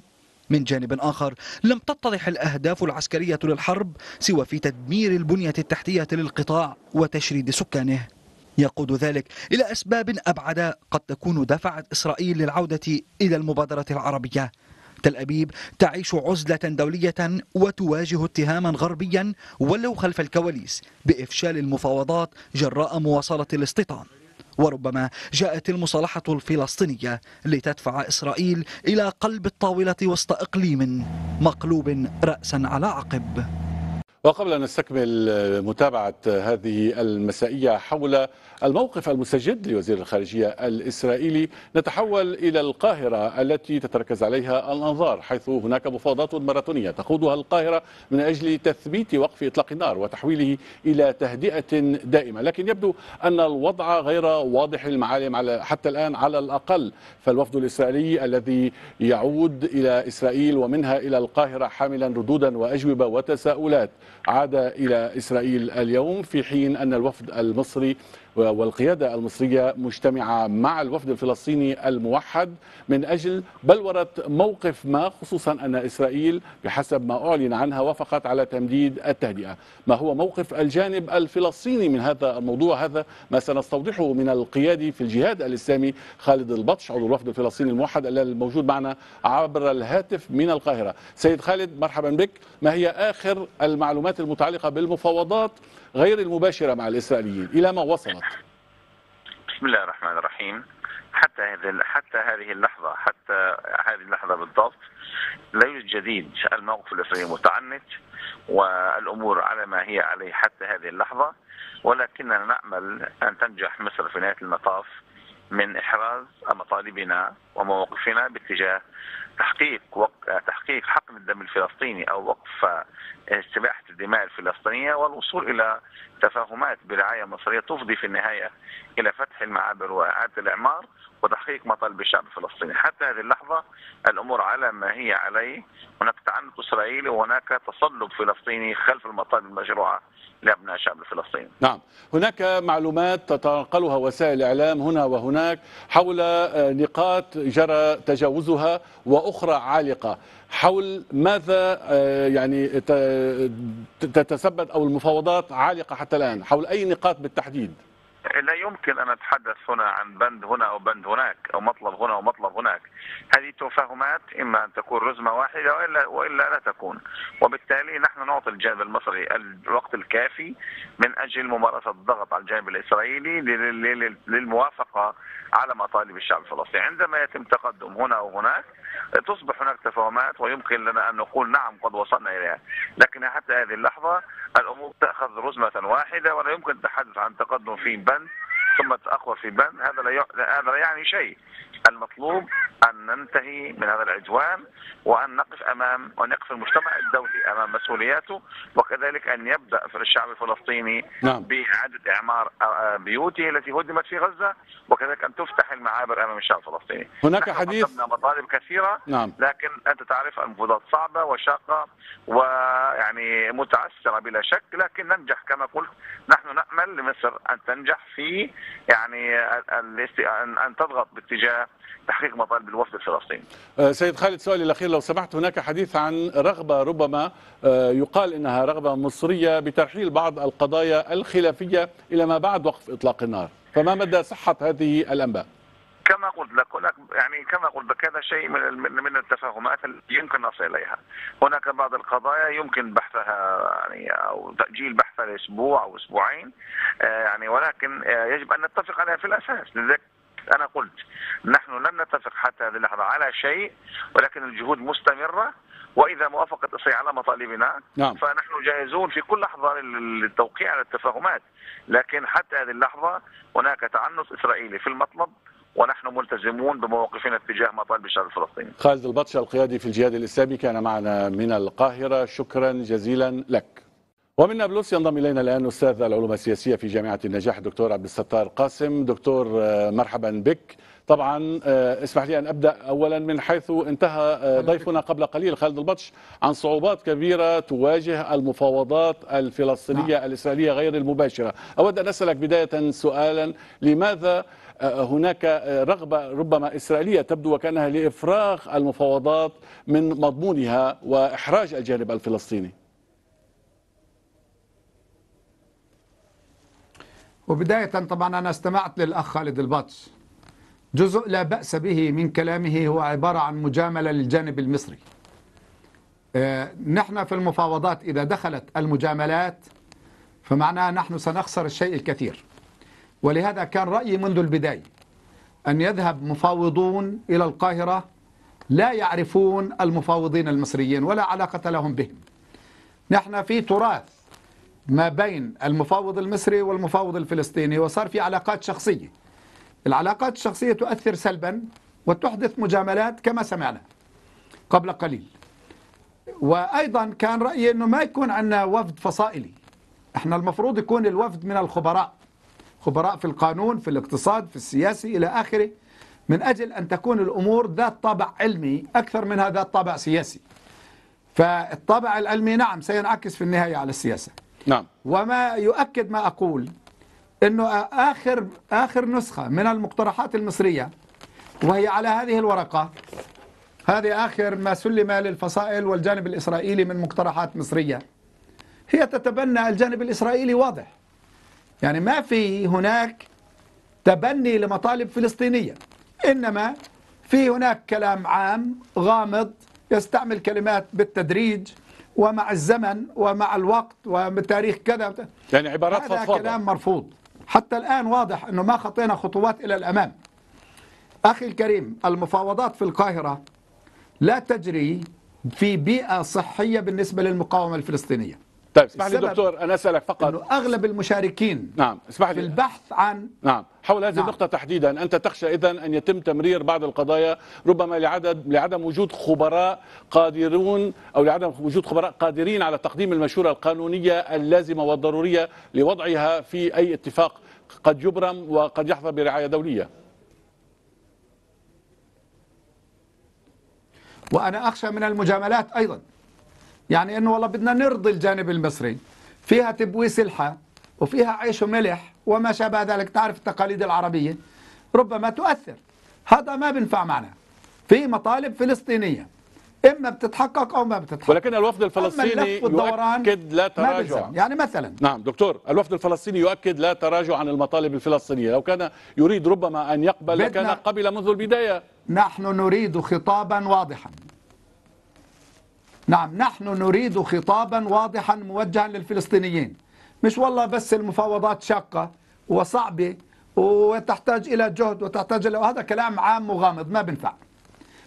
L: من جانب آخر لم تتضح الأهداف العسكرية للحرب سوى في تدمير البنية التحتية للقطاع وتشريد سكانه. يقود ذلك إلى أسباب أبعد قد تكون دفعت إسرائيل للعودة إلى المبادرة العربية. تل أبيب تعيش عزلة دولية وتواجه اتهاما غربيا ولو خلف الكواليس بإفشال المفاوضات جراء مواصلة الاستيطان. وربما جاءت المصالحة الفلسطينية لتدفع إسرائيل إلى قلب الطاولة وسط إقليم مقلوب رأسا على عقب.
A: وقبل أن نستكمل متابعة هذه المسائية حول الموقف المستجد لوزير الخارجية الإسرائيلي نتحول إلى القاهرة التي تتركز عليها الأنظار حيث هناك مفاوضات ماراثونية تخوضها القاهرة من أجل تثبيت وقف إطلاق النار وتحويله إلى تهدئة دائمة. لكن يبدو أن الوضع غير واضح المعالم على حتى الآن على الأقل. فالوفد الإسرائيلي الذي يعود إلى إسرائيل ومنها إلى القاهرة حاملا ردودا وأجوبة وتساؤلات عاد إلى إسرائيل اليوم في حين أن الوفد المصري والقيادة المصرية مجتمعة مع الوفد الفلسطيني الموحد من أجل بلورة موقف ما خصوصا أن إسرائيل بحسب ما أعلن عنها وافقت على تمديد التهدئة. ما هو موقف الجانب الفلسطيني من هذا الموضوع؟ هذا ما سنستوضحه من القيادي في الجهاد الإسلامي خالد البطش عضو الوفد الفلسطيني الموحد الموجود معنا عبر الهاتف من القاهرة. سيد خالد مرحبا بك. ما هي آخر المعلومات المتعلقة بالمفاوضات غير المباشرة مع الإسرائيليين. إلى ما وصلت؟
M: بسم الله الرحمن الرحيم. حتى هذه حتى هذه اللحظة حتى هذه اللحظة بالضبط لا يوجد جديد. الموقف الإسرائيلي متعنت والأمور على ما هي عليه حتى هذه اللحظة. ولكننا نأمل أن تنجح مصر في نهاية المطاف. من إحراز مطالبنا ومواقفنا باتجاه تحقيق وق... تحقيق حقن الدم الفلسطيني أو وقف استباحه الدماء الفلسطينية والوصول إلى تفاهمات برعاية مصريه تفضي في النهاية إلى فتح المعابر وإعادة الإعمار وتحقيق مطالب الشعب الفلسطيني حتى هذه اللحظة الأمور على ما هي عليه. هناك تعنت إسرائيلي وهناك تصلب فلسطيني خلف المطالب المشروعة لأبناء الشعب الفلسطيني.
A: نعم، هناك معلومات تتنقلها وسائل الإعلام هنا وهناك حول آه، نقاط جرى تجاوزها وأخرى عالقة، حول ماذا آه، يعني تتثبت أو المفاوضات عالقة حتى الآن، حول أي نقاط بالتحديد؟
M: لا يمكن أن اتحدث هنا عن بند هنا أو بند هناك أو مطلب هنا ومطلب هناك. هذه تفاهمات إما أن تكون رزمة واحدة والا وإلا لا تكون. وبالتالي نحن نعطي الجانب المصري الوقت الكافي من أجل ممارسة الضغط على الجانب الإسرائيلي للموافقة على مطالب الشعب الفلسطيني. عندما يتم تقدم هنا وهناك تصبح هناك تفاهمات ويمكن لنا أن نقول نعم قد وصلنا إليها. لكن حتى هذه اللحظة الأمور تأخذ رزمة واحدة ولا يمكن التحدث عن تقدم في بند ثم تاخر في بند هذا لا هذا لا يعني شيء. المطلوب أن ننتهي من هذا العدوان وأن نقف أمام وأن يقف المجتمع الدولي أمام مسؤولياته وكذلك أن يبدأ في الشعب الفلسطيني
A: نعم.
M: بإعادة إعمار بيوته التي هدمت في غزة وكذلك أن تفتح المعابر أمام الشعب الفلسطيني.
A: هناك حديث
M: مطالب كثيرة
A: نعم.
M: لكن أنت تعرف المفاوضات صعبة وشاقة ويعني متعسرة بلا شك لكن ننجح كما قلت نحن نأمل لمصر أن تنجح في يعني أن تضغط باتجاه تحقيق مطالب الوفد الفلسطيني.
A: أه، سيد خالد سؤالي الأخير لو سمحت هناك حديث عن رغبة ربما أه، يقال إنها رغبة مصرية بترحيل بعض القضايا الخلافية إلى ما بعد وقف إطلاق النار، فما مدى صحة هذه الأنباء؟
M: كما قلت لك هناك يعني كما قلت لك هذا شيء من من التفاهمات التي يمكن نصل إليها، هناك بعض القضايا يمكن بحثها يعني أو تأجيل بحثها لأسبوع أو أسبوعين أه، يعني ولكن يجب أن نتفق عليها في الأساس، لذلك أنا قلت نحن لن نتفق حتى هذه اللحظه على شيء ولكن الجهود مستمرة وإذا موافقه اسرائيل على مطالبنا
A: نعم.
M: فنحن جاهزون في كل لحظة للتوقيع على التفاهمات لكن حتى هذه اللحظة هناك تعنت إسرائيلي في المطلب ونحن ملتزمون بمواقفنا اتجاه مطالب الشعب الفلسطيني.
A: خالد البطشه القيادي في الجهاد الإسلامي كان معنا من القاهرة شكرا جزيلا لك. ومن نابلس ينضم إلينا الآن أستاذ العلوم السياسية في جامعة النجاح الدكتور عبد الستار قاسم. دكتور آه، مرحبا بك. طبعا آه، اسمح لي أن أبدأ اولا من حيث انتهى آه، ضيفنا قبل قليل خالد البطش عن صعوبات كبيرة تواجه المفاوضات الفلسطينية نعم. الإسرائيلية غير المباشرة. أود أن أسألك بداية سؤالا لماذا هناك رغبة ربما إسرائيلية تبدو وكأنها لإفراغ المفاوضات من مضمونها وإحراج الجانب الفلسطيني؟
N: وبداية طبعا أنا استمعت للأخ خالد البطش. جزء لا بأس به من كلامه هو عبارة عن مجاملة للجانب المصري. آه، نحن في المفاوضات إذا دخلت المجاملات فمعناها نحن سنخسر الشيء الكثير. ولهذا كان رأيي منذ البداية أن يذهب مفاوضون إلى القاهرة لا يعرفون المفاوضين المصريين ولا علاقة لهم بهم. نحن في تراث ما بين المفاوض المصري والمفاوض الفلسطيني وصار في علاقات شخصية. العلاقات الشخصية تؤثر سلبا وتحدث مجاملات كما سمعنا قبل قليل. وأيضا كان رأيي أنه ما يكون عندنا وفد فصائلي. إحنا المفروض يكون الوفد من الخبراء خبراء في القانون في الاقتصاد في السياسي إلى آخره من أجل أن تكون الأمور ذات طابع علمي أكثر منها ذات طابع سياسي. فالطابع العلمي نعم سينعكس في النهاية على السياسة.
A: نعم.
N: وما يؤكد ما أقول أنه آخر, آخر نسخة من المقترحات المصرية وهي على هذه الورقة. هذه آخر ما سلم للفصائل والجانب الإسرائيلي من مقترحات مصرية. هي تتبنى الجانب الإسرائيلي واضح. يعني ما في هناك تبني لمطالب فلسطينية إنما في هناك كلام عام غامض يستعمل كلمات بالتدريج ومع الزمن ومع الوقت وبتاريخ كذا.
A: يعني عبارات
N: هذا فضفضة. كلام مرفوض. حتى الآن واضح أنه ما خطينا خطوات إلى الأمام. أخي الكريم المفاوضات في القاهرة لا تجري في بيئة صحية بالنسبة للمقاومة الفلسطينية.
A: طيب اسمح لي دكتور أنا أسألك فقط.
N: إنه أغلب المشاركين
A: نعم اسمح
N: في
A: لي
N: البحث عن
A: نعم حول هذه
N: نعم.
A: النقطة تحديدا أنت تخشى إذا أن يتم تمرير بعض القضايا ربما لعدد لعدم وجود خبراء قادرون أو لعدم وجود خبراء قادرين على تقديم المشورة القانونية اللازمة والضرورية لوضعها في أي اتفاق قد يبرم وقد يحظى برعاية دولية.
N: وأنا أخشى من المجاملات أيضا. يعني إنه والله بدنا نرضي الجانب المصري. فيها تبوي سلحة وفيها عيش وملح وما شابه ذلك. تعرف التقاليد العربية؟ ربما تؤثر. هذا ما بينفع معنا. في مطالب فلسطينية. إما بتتحقق أو ما بتتحقق.
A: ولكن الوفد الفلسطيني يؤكد لا تراجع.
N: يعني مثلا.
A: نعم دكتور الوفد الفلسطيني يؤكد لا تراجع عن المطالب الفلسطينية. لو كان يريد ربما أن يقبل لكان قبل منذ البداية.
N: نحن نريد خطابا واضحا. نعم نحن نريد خطابا واضحا موجها للفلسطينيين. مش والله بس المفاوضات شاقة وصعبة وتحتاج إلى جهد وتحتاج إلى هذا كلام عام مغامض ما بنفع.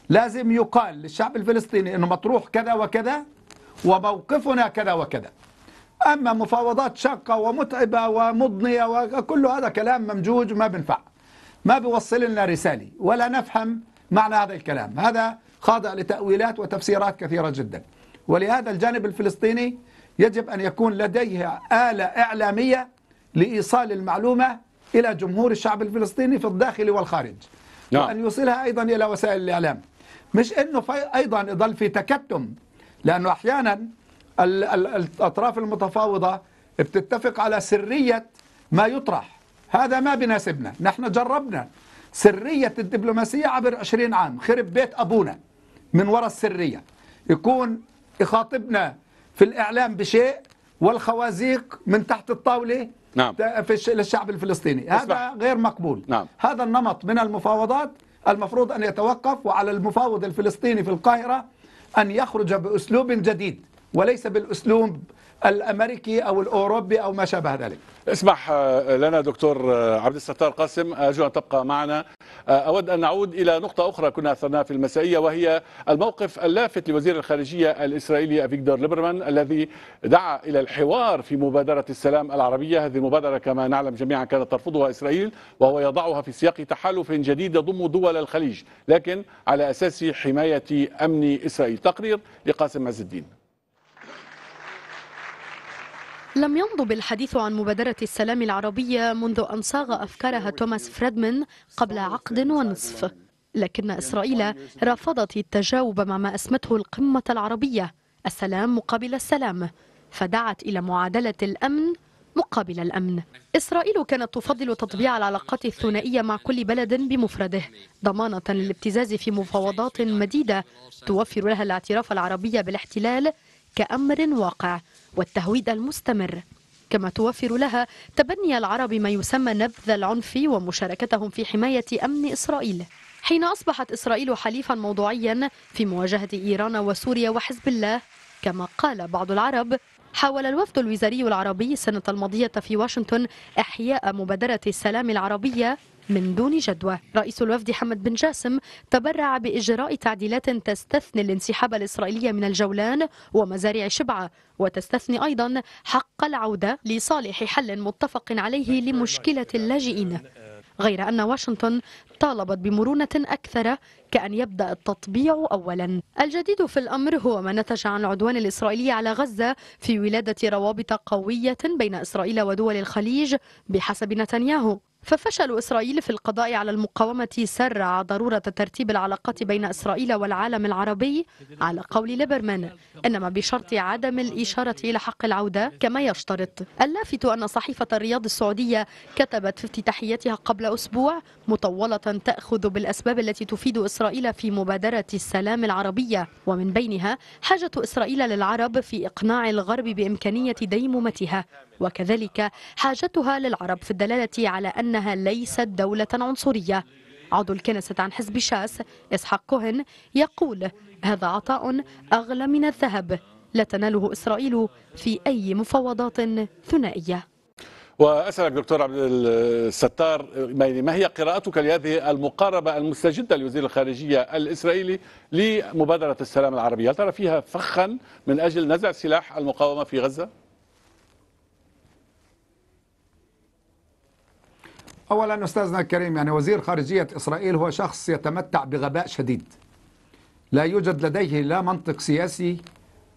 N: لازم يقال للشعب الفلسطيني أنه مطروح كذا وكذا وموقفنا كذا وكذا. أما مفاوضات شاقة ومتعبة ومضنية وكل هذا كلام ممجوج وما بنفع. ما بيوصل لنا رسالة ولا نفهم معنى هذا الكلام. هذا خاضع لتأويلات وتفسيرات كثيرة جدا. ولهذا الجانب الفلسطيني يجب أن يكون لديه آلة إعلامية لإيصال المعلومة إلى جمهور الشعب الفلسطيني في الداخل والخارج.
A: نعم.
N: وأن يوصلها أيضا إلى وسائل الإعلام. مش أنه في أيضا يضل في تكتم لأنه أحيانا ال- ال- الأطراف المتفاوضة بتتفق على سرية ما يطرح. هذا ما بيناسبنا نحن جربنا سرية الدبلوماسية عبر 20 عام. خرب بيت أبونا من وراء السرية. يكون يخاطبنا في الإعلام بشيء والخوازيق من تحت الطاولة
A: نعم.
N: في للشعب الفلسطيني
A: اسمح.
N: هذا غير مقبول
A: نعم.
N: هذا النمط من المفاوضات المفروض أن يتوقف وعلى المفاوض الفلسطيني في القاهرة أن يخرج بأسلوب جديد وليس بالأسلوب الأمريكي أو الأوروبي أو ما شابه ذلك
A: اسمح آه، لنا دكتور آه، عبد الستار قاسم أرجو أن تبقى معنا أود أن نعود إلى نقطة أخرى كنا أثرناها في المسائية وهي الموقف اللافت لوزير الخارجية الإسرائيلي أفيكدور ليبرمان الذي دعا إلى الحوار في مبادرة السلام العربية. هذه المبادرة كما نعلم جميعا كانت ترفضها إسرائيل وهو يضعها في سياق تحالف جديد يضم دول الخليج لكن على أساس حماية أمن إسرائيل. تقرير لقاسم عز الدين.
O: لم ينضب الحديث عن مبادرة السلام العربية منذ أن صاغ أفكارها توماس فريدمان قبل عقد ونصف. لكن إسرائيل رفضت التجاوب مع ما أسمته القمة العربية السلام مقابل السلام فدعت إلى معادلة الأمن مقابل الأمن. إسرائيل كانت تفضل تطبيع العلاقات الثنائية مع كل بلد بمفرده ضمانة للابتزاز في مفاوضات مديدة توفر لها الاعتراف العربي بالاحتلال كأمر واقع. والتهويد المستمر. كما توفر لها تبني العرب ما يسمى نبذ العنف ومشاركتهم في حماية أمن إسرائيل. حين أصبحت إسرائيل حليفا موضوعيا في مواجهة إيران وسوريا وحزب الله كما قال بعض العرب حاول الوفد الوزاري العربي السنة الماضية في واشنطن إحياء مبادرة السلام العربية من دون جدوى. رئيس الوفد حمد بن جاسم تبرع بإجراء تعديلات تستثني الانسحاب الإسرائيلي من الجولان ومزارع شبعة وتستثني أيضا حق العودة لصالح حل متفق عليه لمشكلة اللاجئين. غير أن واشنطن طالبت بمرونة أكثر كأن يبدأ التطبيع أولا. الجديد في الأمر هو ما نتج عن العدوان الإسرائيلي على غزة في ولادة روابط قوية بين إسرائيل ودول الخليج بحسب نتنياهو. ففشل إسرائيل في القضاء على المقاومة سرع ضرورة ترتيب العلاقات بين إسرائيل والعالم العربي على قول ليبرمان. إنما بشرط عدم الإشارة إلى حق العودة كما يشترط. اللافت أن صحيفة الرياض السعودية كتبت في افتتاحيتها قبل أسبوع مطولة تأخذ بالأسباب التي تفيد إسرائيل في مبادرة السلام العربية. ومن بينها حاجة إسرائيل للعرب في إقناع الغرب بإمكانية ديمومتها. وكذلك حاجتها للعرب في الدلالة على أنها ليست دولة عنصرية عضو الكنيسة عن حزب شاس إسحاق كوهن يقول هذا عطاء أغلى من الذهب لا تناله إسرائيل في أي مفاوضات ثنائية
A: وأسألك دكتور عبد الستار ما هي قراءتك لهذه المقاربة المستجدة لوزير الخارجية الإسرائيلي لمبادرة السلام العربية؟ هل ترى فيها فخا من أجل نزع سلاح المقاومة في غزة؟
N: اولا استاذنا الكريم يعني وزير خارجية إسرائيل هو شخص يتمتع بغباء شديد. لا يوجد لديه لا منطق سياسي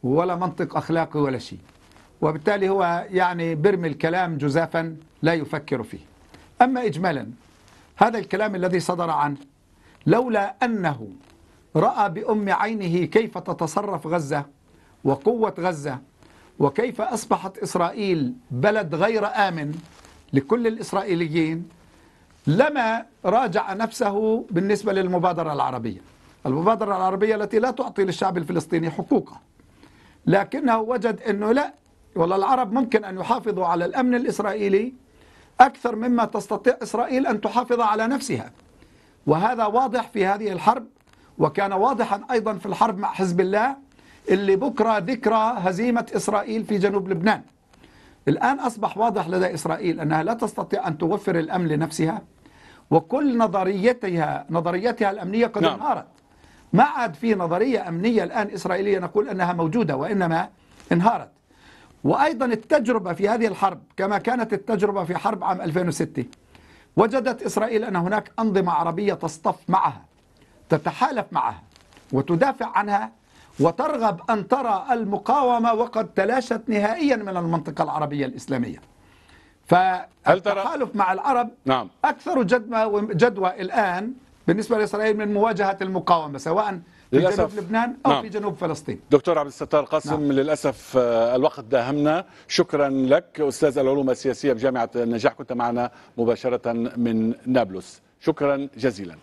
N: ولا منطق أخلاقي ولا شيء. وبالتالي هو يعني برمي الكلام جزافا لا يفكر فيه. أما اجمالا هذا الكلام الذي صدر عنه لولا أنه رأى بأم عينه كيف تتصرف غزة وقوة غزة وكيف أصبحت إسرائيل بلد غير آمن لكل الإسرائيليين لما راجع نفسه بالنسبة للمبادرة العربية. المبادرة العربية التي لا تعطي للشعب الفلسطيني حقوقه. لكنه وجد إنه لا. والله العرب ممكن أن يحافظوا على الأمن الإسرائيلي أكثر مما تستطيع إسرائيل أن تحافظ على نفسها. وهذا واضح في هذه الحرب وكان واضحا أيضا في الحرب مع حزب الله اللي بكرة ذكرى هزيمة إسرائيل في جنوب لبنان. الآن أصبح واضح لدى إسرائيل أنها لا تستطيع أن توفر الأمن لنفسها وكل نظريتها نظريتها الأمنية قد
A: نعم.
N: انهارت. ما عاد في نظرية أمنية الآن إسرائيلية نقول أنها موجودة وإنما انهارت. وأيضا التجربة في هذه الحرب كما كانت التجربة في حرب عام 2006 وجدت إسرائيل أن هناك أنظمة عربية تصطف معها تتحالف معها وتدافع عنها وترغب أن ترى المقاومة وقد تلاشت نهائيا من المنطقة العربية الإسلامية. فالتحالف مع العرب
A: نعم
N: أكثر جدوى جدوى الآن بالنسبة لإسرائيل من مواجهة المقاومة سواء في
A: للأسف.
N: جنوب لبنان أو
A: نعم.
N: في جنوب فلسطين.
A: دكتور عبد الستار قاسم
N: نعم.
A: للأسف آه، الوقت داهمنا شكرا لك أستاذ العلوم السياسية بجامعة النجاح كنت معنا مباشرة من نابلس شكرا جزيلا